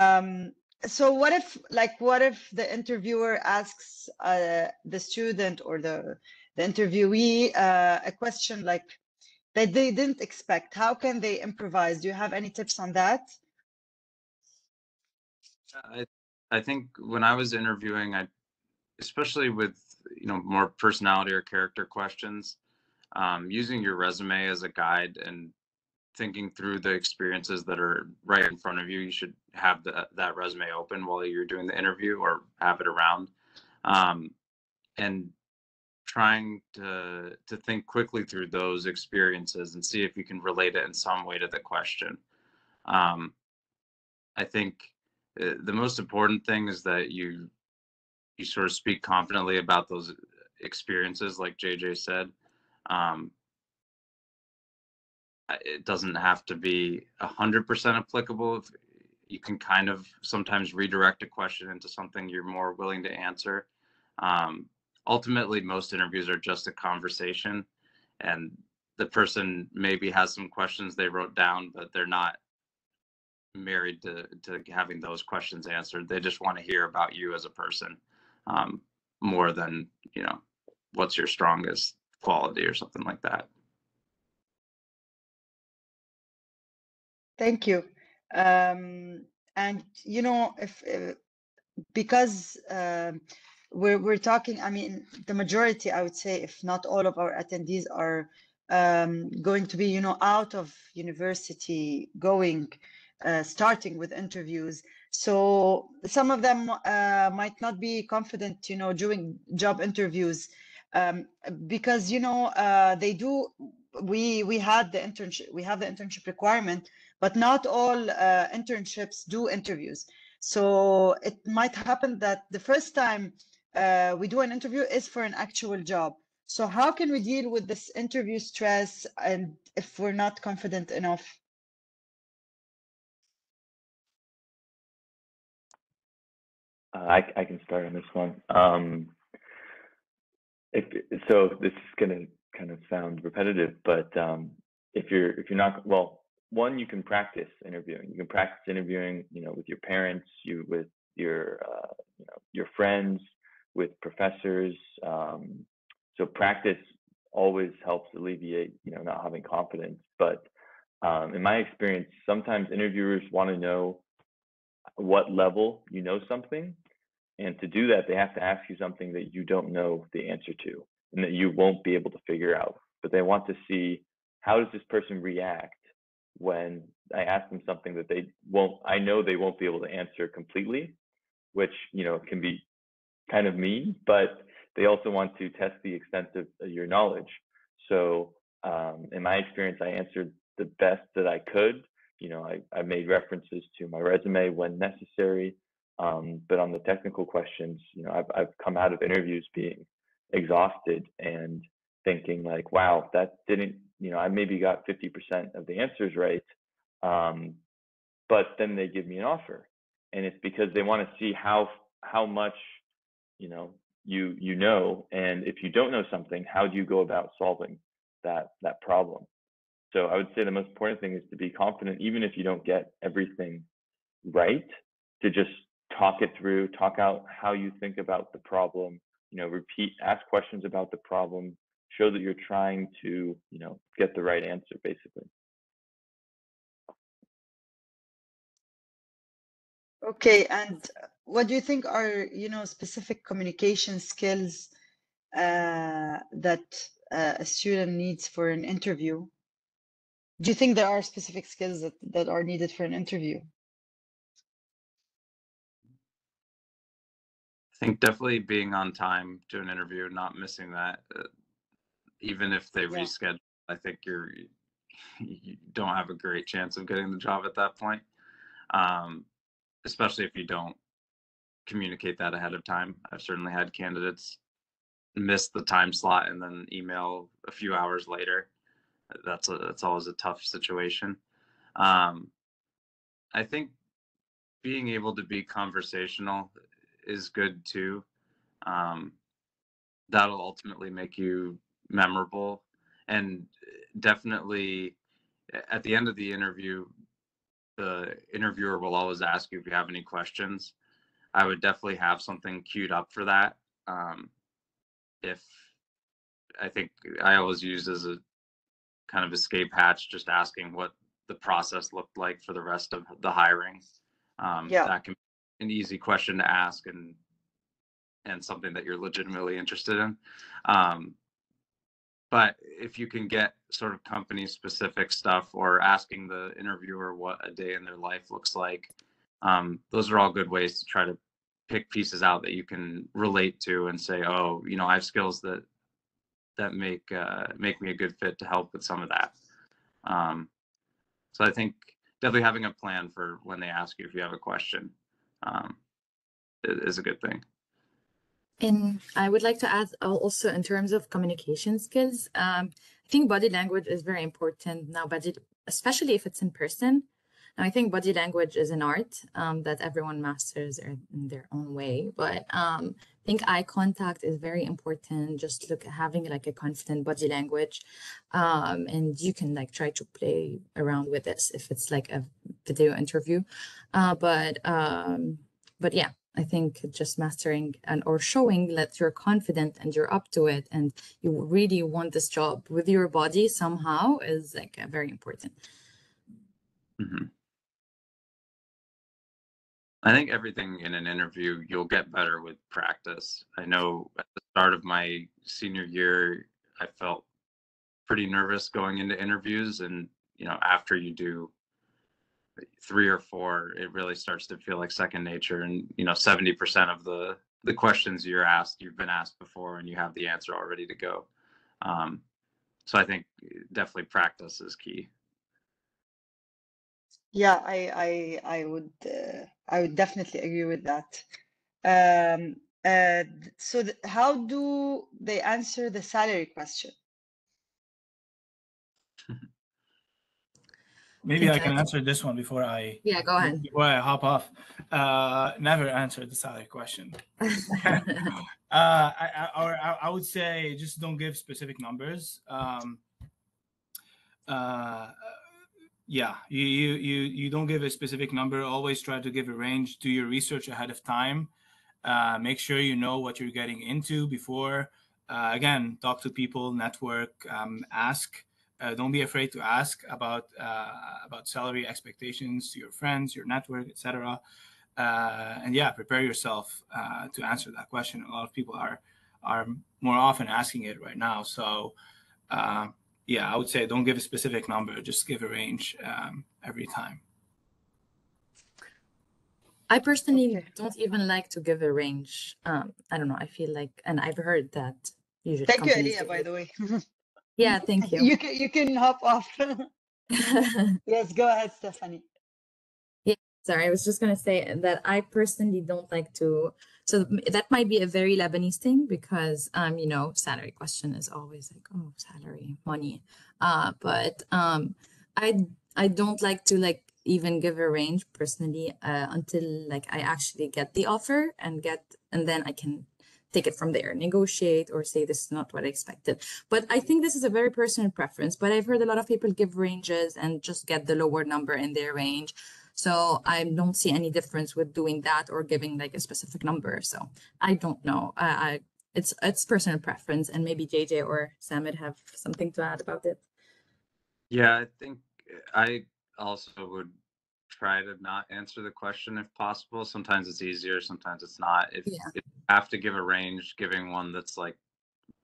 Um, so what if like what if the interviewer asks uh, the student or the the interviewee uh, a question like that they didn't expect how can they improvise do you have any tips on that I I think when I was interviewing, I especially with you know more personality or character questions, um, using your resume as a guide and thinking through the experiences that are right in front of you. You should have the, that resume open while you're doing the interview or have it around, um, and trying to to think quickly through those experiences and see if you can relate it in some way to the question. Um, I think uh, the most important thing is that you you sort of speak confidently about those experiences like jj said um, it doesn't have to be a hundred percent applicable if you can kind of sometimes redirect a question into something you're more willing to answer um, ultimately most interviews are just a conversation and the person maybe has some questions they wrote down but they're not married to to having those questions answered. They just want to hear about you as a person um, more than you know what's your strongest quality or something like that. Thank you. Um, and you know, if uh, because uh, we're we're talking, I mean, the majority, I would say, if not all of our attendees are um, going to be, you know, out of university, going uh, starting with interviews. So some of them uh, might not be confident, you know, doing job interviews um, because you know uh, they do. We we had the internship. We have the internship requirement, but not all uh, internships do interviews. So it might happen that the first time uh, we do an interview is for an actual job. So how can we deal with this interview stress and if we're not confident enough? Uh, I, I can start on this one. Um, if, so this is going to kind of sound repetitive, but um, if you're if you're not well, one you can practice interviewing. You can practice interviewing, you know, with your parents, you with your uh, you know your friends, with professors. Um, so practice always helps alleviate you know not having confidence. But um, in my experience, sometimes interviewers want to know what level you know something and to do that, they have to ask you something that you don't know the answer to and that you won't be able to figure out. But they want to see how does this person react when I ask them something that they won't, I know they won't be able to answer completely, which, you know, can be kind of mean, but they also want to test the extent of your knowledge. So um, in my experience, I answered the best that I could. You know, I, I made references to my resume when necessary. Um, but on the technical questions, you know, I've I've come out of interviews being exhausted and thinking like, wow, that didn't, you know, I maybe got 50% of the answers right. Um, but then they give me an offer. And it's because they want to see how how much, you know, you you know. And if you don't know something, how do you go about solving that that problem? So I would say the most important thing is to be confident, even if you don't get everything right, to just talk it through, talk out how you think about the problem, you know, repeat, ask questions about the problem, show that you're trying to, you know, get the right answer basically. Okay, and what do you think are, you know, specific communication skills uh, that uh, a student needs for an interview? Do you think there are specific skills that, that are needed for an interview? I think definitely being on time to an interview, not missing that, uh, even if they Yeah. reschedule, I think you're you don't have a great chance of getting the job at that point. Um, especially if you don't communicate that ahead of time. I've certainly had candidates miss the time slot and then email a few hours later. That's a, that's always a tough situation. Um, I think being able to be conversational is good too. Um, that'll ultimately make you memorable and definitely at the end of the interview the interviewer will always ask you if you have any questions i would definitely have something queued up for that um, if i think i always use as a kind of escape hatch just asking what the process looked like for the rest of the hiring um, Yeah. that can an easy question to ask and and something that you're legitimately interested in. Um, but if you can get sort of company specific stuff or asking the interviewer what a day in their life looks like um, those are all good ways to try to pick pieces out that you can relate to and say oh you know i have skills that that make uh, make me a good fit to help with some of that. Um, so i think definitely having a plan for when they ask you if you have a question um, is a good thing And I would like to add also in terms of communication skills, um, I think body language is very important now, body, especially if it's in person. I think body language is an art um, that everyone masters in their own way, but um, I think eye contact is very important. Just look having like a confident body language, um, and you can like try to play around with this if it's like a video interview, uh, but um, but yeah, I think just mastering and or showing that you're confident and you're up to it and you really want this job with your body somehow is like very important. Mhm. I think everything in an interview you'll get better with practice. I know at the start of my senior year, I felt pretty nervous going into interviews, and you know, after you do three or four, it really starts to feel like second nature. And you know, seventy percent of the the questions you're asked, you've been asked before, and you have the answer all ready to go. Um, so I think definitely practice is key. Yeah, I I I would uh, I would definitely agree with that. Um, uh, so th how do they answer the salary question? *laughs* Maybe I can answer this one before I Yeah, go ahead. before I hop off. Uh, never answer the salary question. *laughs* *laughs* Uh, I, I, or I, I would say just don't give specific numbers. Um, uh, yeah, you, you you you don't give a specific number. Always try to give a range. Do your research ahead of time. Uh, make sure you know what you're getting into before. Uh, again, talk to people, network, um, ask. Uh, don't be afraid to ask about uh, about salary expectations to your friends, your network, etc uh, and yeah, prepare yourself uh, to answer that question. A lot of people are are more often asking it right now. So yeah, I would say don't give a specific number, just give a range um, every time. I personally Okay. don't even like to give a range. Um, I don't know. I feel like, and I've heard that usually. Thank you, companies Elia, give by the way. *laughs* Yeah, thank you. *laughs* You can you can hop off. *laughs* Yes, go ahead, Stephanie. Yeah, Sorry, I was just gonna say that I personally don't like to. So that might be a very Lebanese thing because, um, you know, salary question is always like, oh, salary, money. Uh, but um, I I don't like to like even give a range personally uh, until like I actually get the offer and get and then I can take it from there, negotiate or say this is not what I expected. But I think this is a very personal preference. But I've heard a lot of people give ranges and just get the lower number in their range. So I don't see any difference with doing that or giving like a specific number. So I don't know. I, I it's it's personal preference, and maybe JJ or Samer have something to add about it. Yeah, I think I also would try to not answer the question if possible. Sometimes it's easier, sometimes it's not. If, Yeah. if you have to give a range, giving one that's like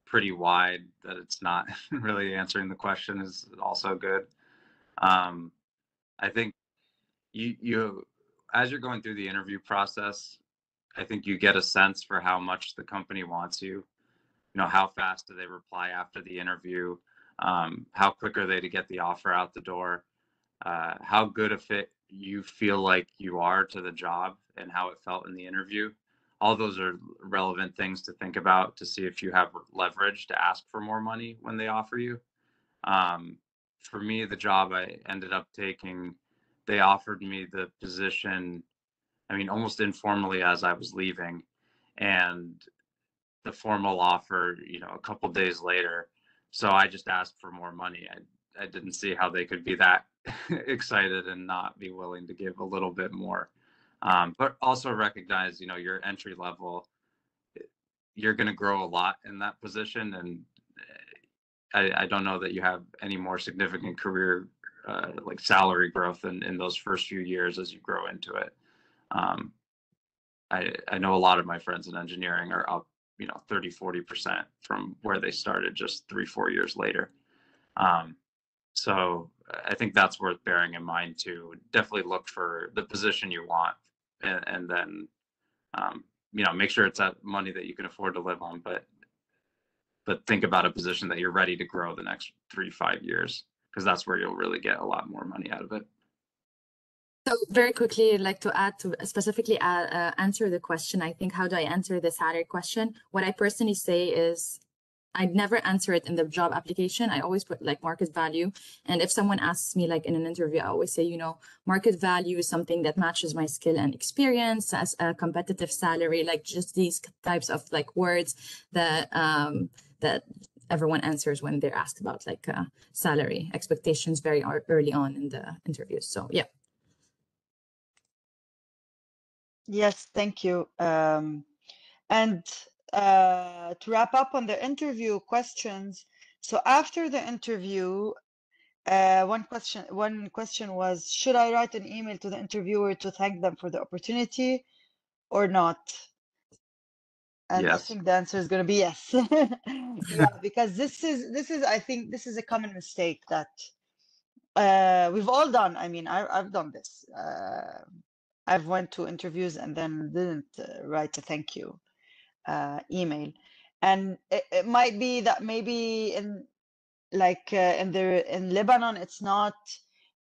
pretty wide that it's not *laughs* really answering the question is also good. Um, I think you you as you're going through the interview process, I think you get a sense for how much the company wants you. You know, how fast do they reply after the interview? Um, how quick are they to get the offer out the door? Uh, how good a fit you feel like you are to the job and how it felt in the interview. All those are relevant things to think about to see if you have leverage to ask for more money when they offer you. Um, for me, the job I ended up taking, they offered me the position I mean, almost informally as I was leaving, and the formal offer, you know, a couple days later. So I just asked for more money. I I didn't see how they could be that *laughs* excited and not be willing to give a little bit more. Um, but also recognize, you know, your entry level, you're going to grow a lot in that position, and I, I don't know that you have any more significant career uh, like salary growth in, in those first few years as you grow into it. Um, I, I know a lot of my friends in engineering are up, you know, 30, 40% from where they started just three, four years later. Um, so I think that's worth bearing in mind too. Definitely look for the position you want and, and then, um, you know, make sure it's that money that you can afford to live on, but but think about a position that you're ready to grow the next three five years because that's where you'll really get a lot more money out of it so very quickly I'd like to add to specifically uh, uh, answer the question i think how do i answer the salary question what i personally say is I'd never answer it in the job application. I always put like market value. And if someone asks me like in an interview, I always say, you know, market value is something that matches my skill and experience as a competitive salary, like just these types of like words that um that everyone answers when they're asked about like uh, salary expectations very early on in the interviews. So yeah. Yes, thank you. Um, and uh, to wrap up on the interview questions, so after the interview, uh, one question one question was, should I write an email to the interviewer to thank them for the opportunity or not? And I think the answer is going to be yes. *laughs* Yeah, *laughs* because this is this is I think this is a common mistake that uh, we've all done. I mean, I, I've done this. Uh, I've went to interviews and then didn't uh, write a thank you uh, email, and it, it might be that maybe in like uh, in the in Lebanon, it's not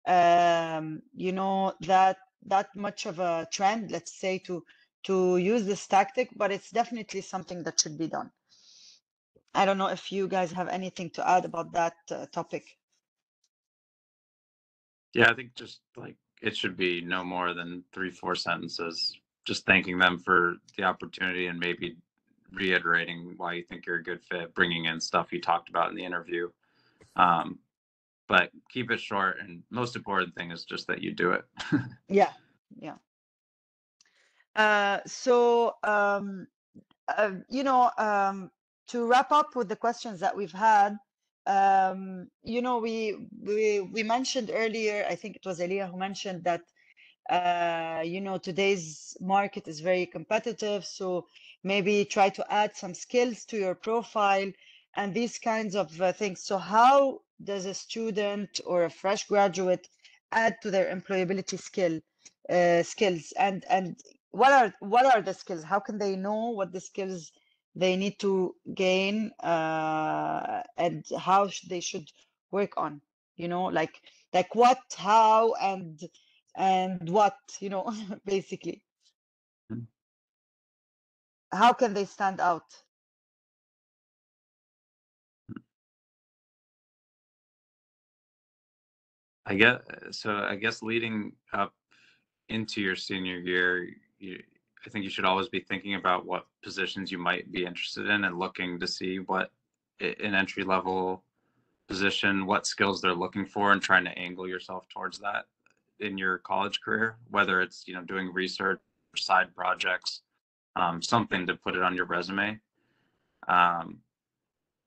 um, you know that that much of a trend. Let's say to to use this tactic, but it's definitely something that should be done. I don't know if you guys have anything to add about that uh, topic. yeah i think just like it should be no more than three four sentences just thanking them for the opportunity and maybe reiterating why you think you're a good fit bringing in stuff you talked about in the interview um, but keep it short and most important thing is just that you do it *laughs* Yeah, yeah. Uh, so um, uh, you know, um, to wrap up with the questions that we've had, um, you know, we we we mentioned earlier, I think it was Elia who mentioned that uh, you know, today's market is very competitive, so maybe try to add some skills to your profile and these kinds of uh, things. So how does a student or a fresh graduate add to their employability skill uh, skills and and what are what are the skills? How can they know what the skills they need to gain uh, and how sh- they should work on? You know, like like what, how, and and what, you know, *laughs* basically. Mm. How can they stand out? i guess so i guess leading up into your senior year you, i think you should always be thinking about what positions you might be interested in and looking to see what an entry level position what skills they're looking for and trying to angle yourself towards that in your college career whether it's you know doing research side projects um, something to put it on your resume. Um,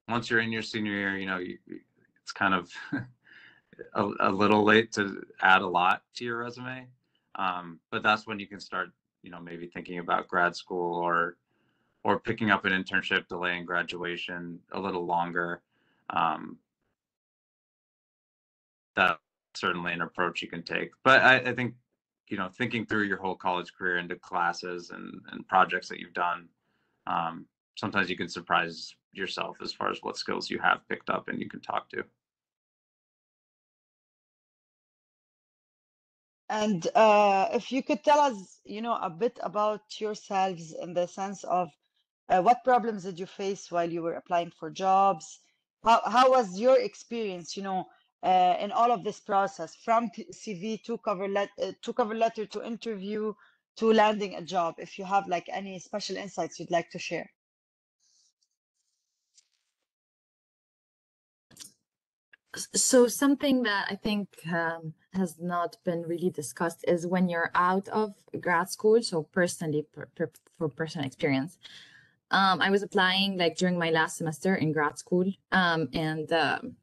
once you're in your senior year you know you, it's kind of *laughs* a, a little late to add a lot to your resume um, but that's when you can start you know maybe thinking about grad school or or picking up an internship delaying graduation a little longer um, that's certainly an approach you can take. But I, I think you know thinking through your whole college career into classes and, and projects that you've done um, sometimes you can surprise yourself as far as what skills you have picked up and you can talk to And uh, if you could tell us, you know, a bit about yourselves in the sense of uh, what problems did you face while you were applying for jobs? How how was your experience, you know, uh, in all of this process from CV to cover let uh, to cover letter to interview to landing a job if you have like any special insights you'd like to share so something that i think um, has not been really discussed is when you're out of grad school so personally per, per, for personal experience um, i was applying like during my last semester in grad school um, and um,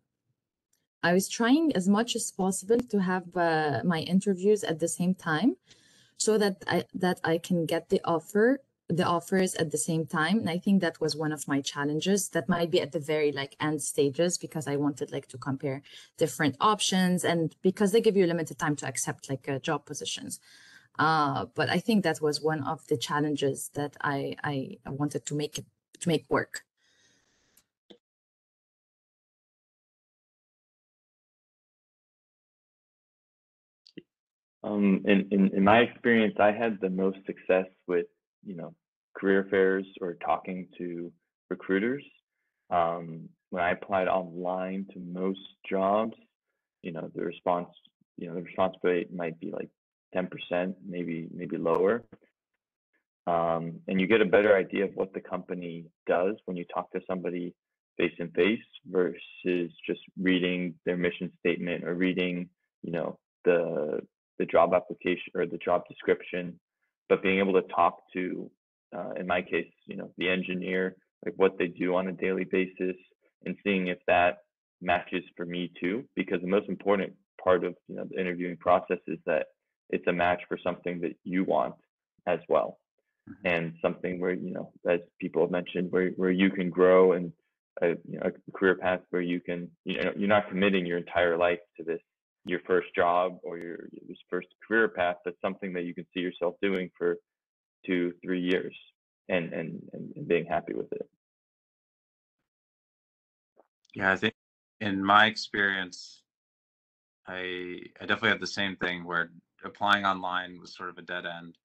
i was trying as much as possible to have uh, my interviews at the same time so that i that i can get the offer the offers at the same time and i think that was one of my challenges that might be at the very like end stages because i wanted like to compare different options and because they give you limited time to accept like uh, job positions. Uh, but i think that was one of the challenges that i i wanted to make it to make work. Um, in, in, in my experience, I had the most success with, you know, career fairs or talking to recruiters. Um, when I applied online to most jobs, you know, the response, you know, the response rate might be like 10%, maybe maybe lower. Um, and you get a better idea of what the company does when you talk to somebody face to face versus just reading their mission statement or reading, you know, the the job application or the job description, but being able to talk to uh, in my case, you know, the engineer, like what they do on a daily basis, and seeing if that matches for me too. Because the most important part of you know the interviewing process is that it's a match for something that you want as well, mm-hmm. and something where you know, as people have mentioned, where where you can grow and a, you know, a career path where you can, you know, you're not committing your entire life to this your first job or your, your first career path that's something that you can see yourself doing for two, three years and, and, and being happy with it. Yeah, I think in my experience, I I definitely had the same thing where applying online was sort of a dead end,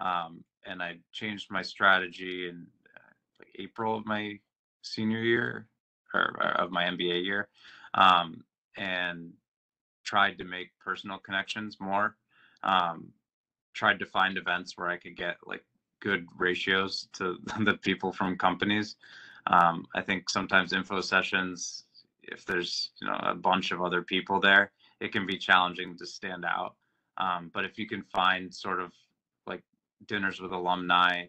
um, and I changed my strategy in uh, like April of my senior year or, or of my MBA year, um, and tried to make personal connections more. Um, tried to find events where I could get like good ratios to *laughs* the people from companies. Um, I think sometimes info sessions, if there's you know a bunch of other people there, it can be challenging to stand out. Um, but if you can find sort of like dinners with alumni,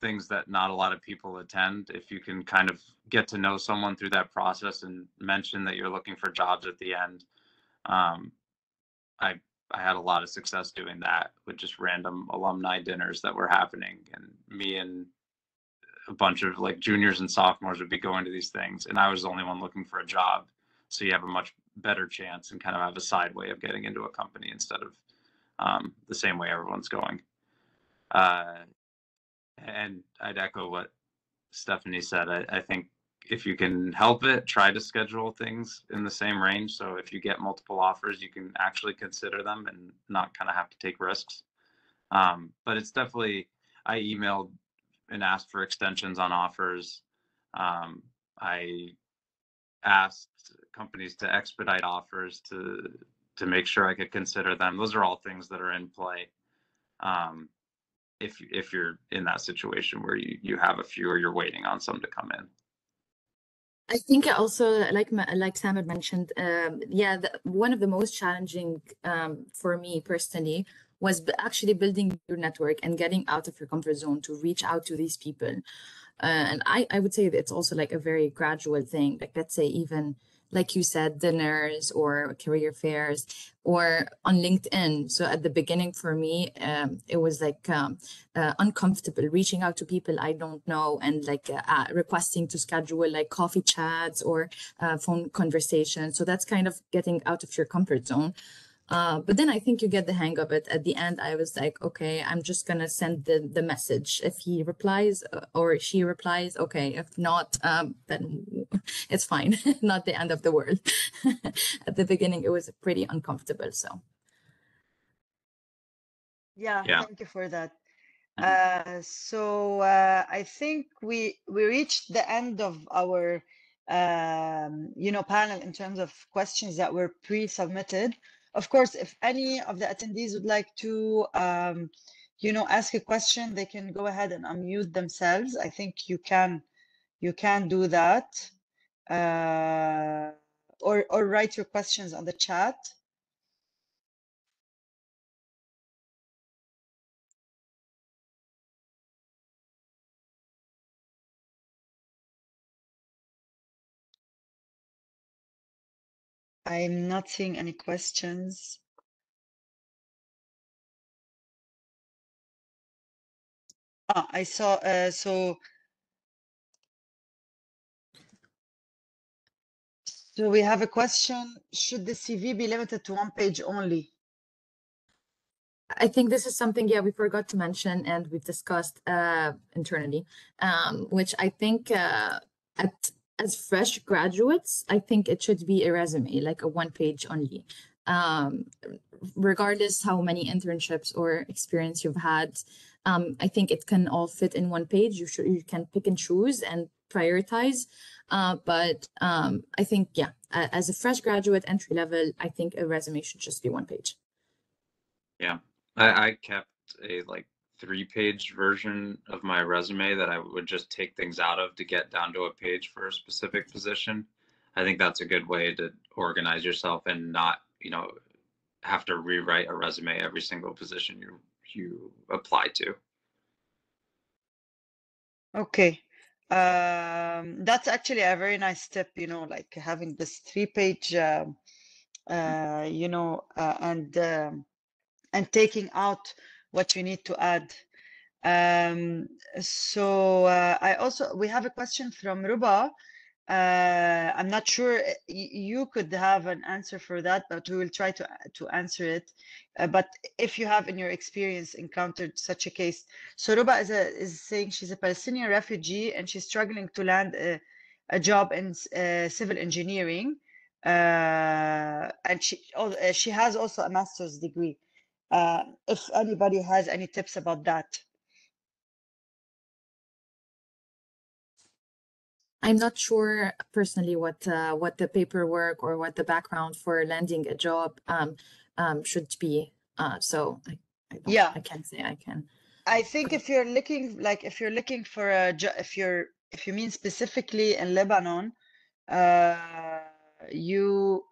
things that not a lot of people attend, if you can kind of get to know someone through that process and mention that you're looking for jobs at the end, um, I I had a lot of success doing that with just random alumni dinners that were happening, and me and a bunch of like juniors and sophomores would be going to these things, and I was the only one looking for a job. So you have a much better chance and kind of have a side way of getting into a company instead of um, the same way everyone's going. Uh, and I'd echo what Stephanie said. I, I think if you can help it, try to schedule things in the same range. So if you get multiple offers, you can actually consider them and not kind of have to take risks. Um, but it's definitely, I emailed and asked for extensions on offers. Um, I asked companies to expedite offers to to make sure I could consider them. Those are all things that are in play. Um, if if you're in that situation where you you have a few or you're waiting on some to come in. I think also, like like Sam had mentioned, um, yeah, the, one of the most challenging um, for me personally was actually building your network and getting out of your comfort zone to reach out to these people. Uh, and I, I would say that it's also like a very gradual thing. Like let's say even like you said, dinners or career fairs or on LinkedIn. So at the beginning for me, um, it was like um, uh, uncomfortable reaching out to people I don't know and like uh, uh, requesting to schedule like coffee chats or uh, phone conversations. So that's kind of getting out of your comfort zone. Uh, but then I think you get the hang of it. At the end, I was like, okay, I'm just gonna send the the message. If he replies uh, or she replies, okay. If not, um, then *laughs* it's fine. *laughs* not the end of the world. *laughs* At the beginning, it was pretty uncomfortable. So. Yeah, yeah. thank you for that. Uh, so uh, I think we we reached the end of our um, you know panel in terms of questions that were pre-submitted. Of course, if any of the attendees would like to, um, you know, ask a question, they can go ahead and unmute themselves. I think you can, you can do that. Uh, or, or write your questions on the chat. I'm not seeing any questions. Ah, I saw, uh, so So we have a question, should the CV be limited to one page only? I think this is something, yeah, we forgot to mention and we've discussed uh, internally, um, which I think uh, at as fresh graduates, I think it should be a resume, like a one page only. Um, regardless how many internships or experience you've had, um, I think it can all fit in one page. You should you can pick and choose and prioritize. Uh, but um, I think, yeah, as a fresh graduate entry level, I think a resume should just be one page. Yeah, I, I kept a like three page version of my resume that I would just take things out of to get down to a page for a specific position. I think that's a good way to organize yourself and not, you know, have to rewrite a resume every single position you you apply to. Okay. Um, that's actually a very nice tip, you know, like having this three page, um, uh, you know, uh, and um, and taking out what you need to add. Um, so uh, I also we have a question from Ruba. Uh, I'm not sure uh, you could have an answer for that, but we will try to to answer it. Uh, but if you have in your experience encountered such a case, so Ruba is a, is saying she's a Palestinian refugee and she's struggling to land a, a job in uh, civil engineering, uh, and she she has also a master's degree. Uh, if anybody has any tips about that. I'm not sure personally what uh, what the paperwork or what the background for landing a job um, um, should be. Uh, so I, I Yeah. I can't say I can. I think if you're looking like if you're looking for a job, if you're if you mean specifically in Lebanon, uh, you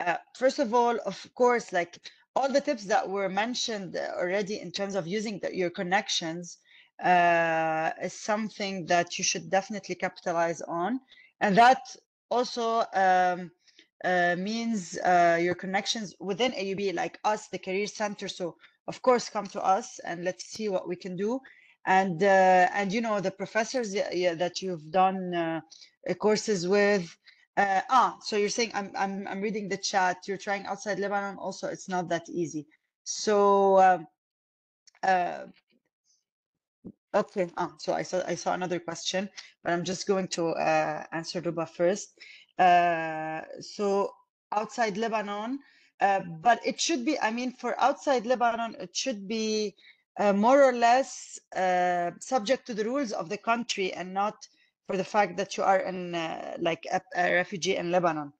uh, first of all, of course, like all the tips that were mentioned already in terms of using the, your connections uh, is something that you should definitely capitalize on, and that also um, uh, means uh, your connections within AUB, like us, the Career Center. So of course come to us and let's see what we can do and uh, and you know the professors that you've done uh, courses with uh, ah so you're saying I'm, I'm i'm reading the chat. You're trying outside lebanon also. It's not that easy. So um, uh, okay. Ah so i saw i saw another question but i'm just going to uh, answer ruba first. Uh, so outside lebanon uh, but it should be, I mean, for outside Lebanon, it should be uh, more or less uh, subject to the rules of the country and not for the fact that you are in uh, like a, a refugee in Lebanon.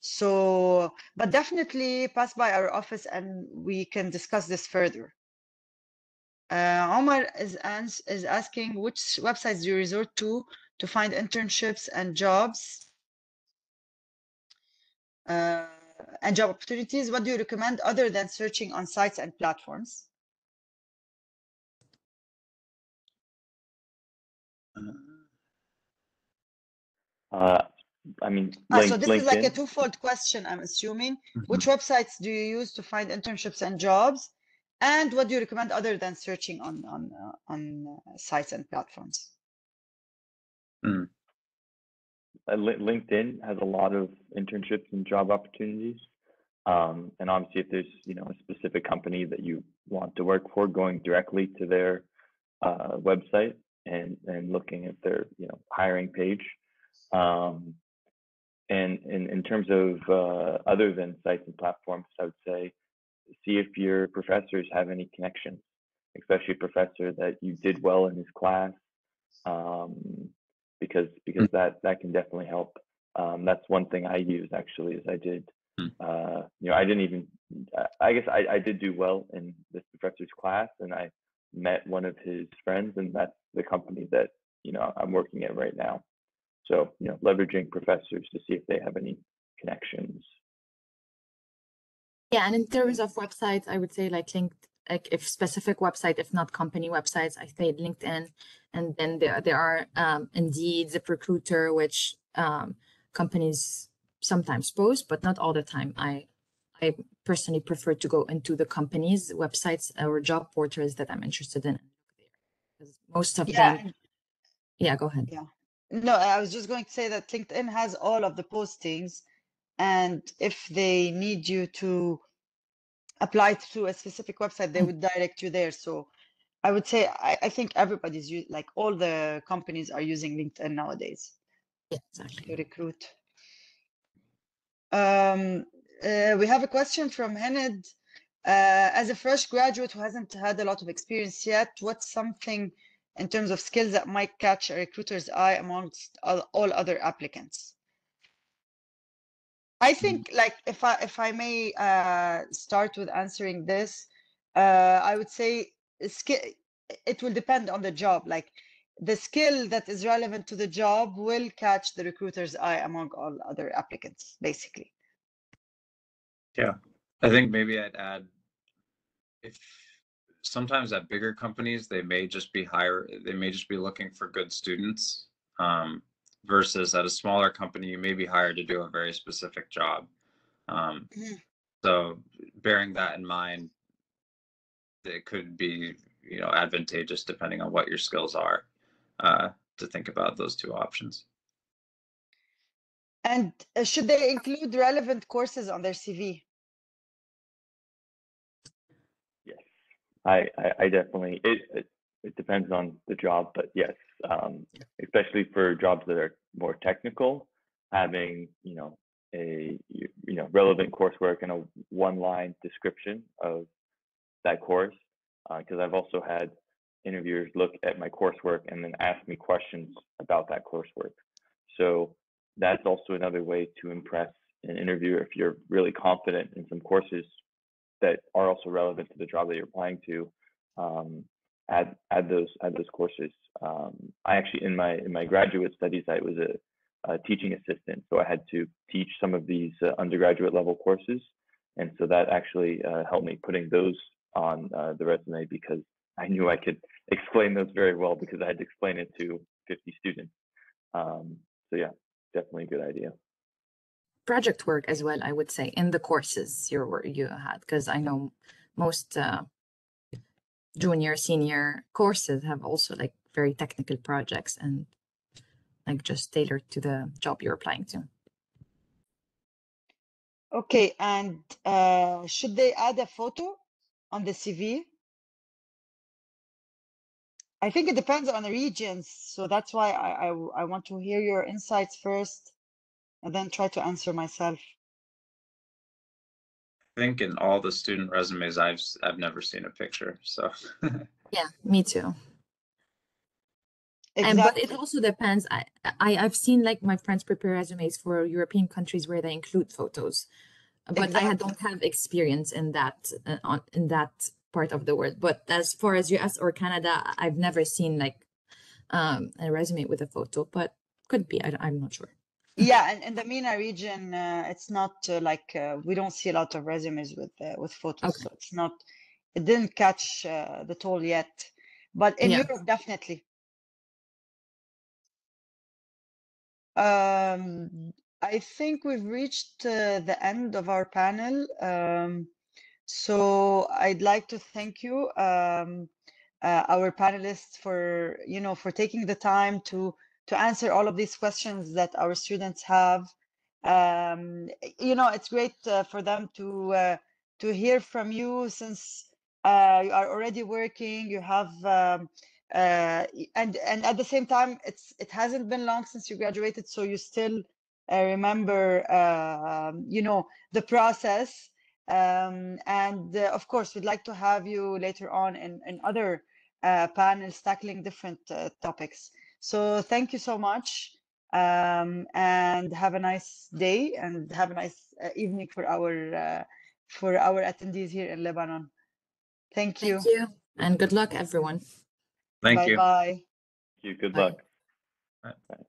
So, but definitely pass by our office and we can discuss this further. Uh, Omar is, ans- is asking which websites do you resort to to find internships and jobs? Uh, and job opportunities, what do you recommend other than searching on sites and platforms? Uh, I mean, Ah, link, so this is like a LinkedIn. twofold question, I'm assuming. Mhm. Which websites do you use to find internships and jobs? And what do you recommend other than searching on on uh, on uh, sites and platforms? uh, LinkedIn has a lot of internships and job opportunities. Um, and obviously, if there's you know a specific company that you want to work for, going directly to their uh, website and and looking at their you know hiring page. Um, and in, in terms of uh, other than sites and platforms, I would say see if your professors have any connections, especially a professor that you did well in his class. Um, because because that that can definitely help. Um, that's one thing I use actually is I did. Hmm. Uh, you know, I didn't even. I- I guess I, I did do well in this professor's class, and I met one of his friends, and that's the company that you know I'm working at right now. So you know, leveraging professors to see if they have any connections. Yeah, and in terms of websites, I would say like linked, like if specific website, if not company websites, I say LinkedIn, and then there there are um, Indeed, ZipRecruiter, which um, companies sometimes post, but not all the time. I I personally prefer to go into the companies' websites or job portals that I'm interested in. Because most of Yeah, them, yeah, go ahead. No, I was just going to say that LinkedIn has all of the postings, and if they need you to apply to a specific website, they Mm. would direct you there. So I would say I, I think everybody's u- like all the companies are using LinkedIn nowadays Yeah, exactly. to recruit. Um, uh, we have a question from Henad. Uh, as a fresh graduate who hasn't had a lot of experience yet, what's something in terms of skills that might catch a recruiter's eye amongst all, other applicants? I think, like, if I if I may uh, start with answering this, uh, I would say skill. It will depend on the job. Like, the skill that is relevant to the job will catch the recruiter's eye among all other applicants, basically. Yeah, I think maybe I'd add if sometimes at bigger companies they may just be higher they may just be looking for good students um, versus at a smaller company you may be hired to do a very specific job. Um, Mhm. so bearing that in mind, it could be you know advantageous depending on what your skills are uh, to think about those two options. And uh, should they include relevant courses on their CV? Yes, I, I, I definitely, it, it, it depends on the job, but yes, um, especially for jobs that are more technical, having, you know, a, you, you know, relevant coursework and a one line description of that course. Because I've also had interviewers look at my coursework and then ask me questions about that coursework. So that's also another way to impress an interviewer if you're really confident in some courses that are also relevant to the job that you're applying to. Um, add add those those courses. Um, I actually in my in my graduate studies I was a, a teaching assistant, so I had to teach some of these uh, undergraduate level courses, and so that actually uh, helped me putting those on uh, the resume because I knew I could explain those very well because I had to explain it to 50 students. Um, so yeah, definitely a good idea. Project work as well i would say in the courses you you had because i know most uh, junior senior courses have also like very technical projects and like just tailored to the job you're applying to Okay, and uh, should they add a photo on the CV? I think it depends on the regions, so that's why I I want to hear your insights first and then try to answer myself. I think in all the student resumes I've s- I've never seen a picture. So *laughs* yeah me too and but it also depends I, I i've seen like my friends prepare resumes for european countries where they include photos but i don't have experience in that uh, on in that part of the world but as far as us or canada i've never seen like um a resume with a photo but could be I, i'm not sure Yeah, and in the MENA region, uh, it's not uh, like uh, we don't see a lot of resumes with uh, with photos, Okay. so it's not it didn't catch uh, the toll yet, but in Yeah. Europe definitely. Um, I think we've reached uh, the end of our panel. Um, so I'd like to thank you, um, uh, our panelists, for you know for taking the time to to answer all of these questions that our students have. Um, you know, it's great uh, for them to uh, to hear from you since uh, you are already working. You have um, uh, and and at the same time, it's it hasn't been long since you graduated, so you still uh, remember um, you know the process. Um, and uh, of course, we'd like to have you later on in, in other panels tackling different topics. So thank you so much. Um, and have a nice day and have a nice uh, evening for our uh, for our attendees here in Lebanon. Thank you. thank you And good luck, everyone. Thank bye you. bye. you. Good Bye. luck. Bye. Bye.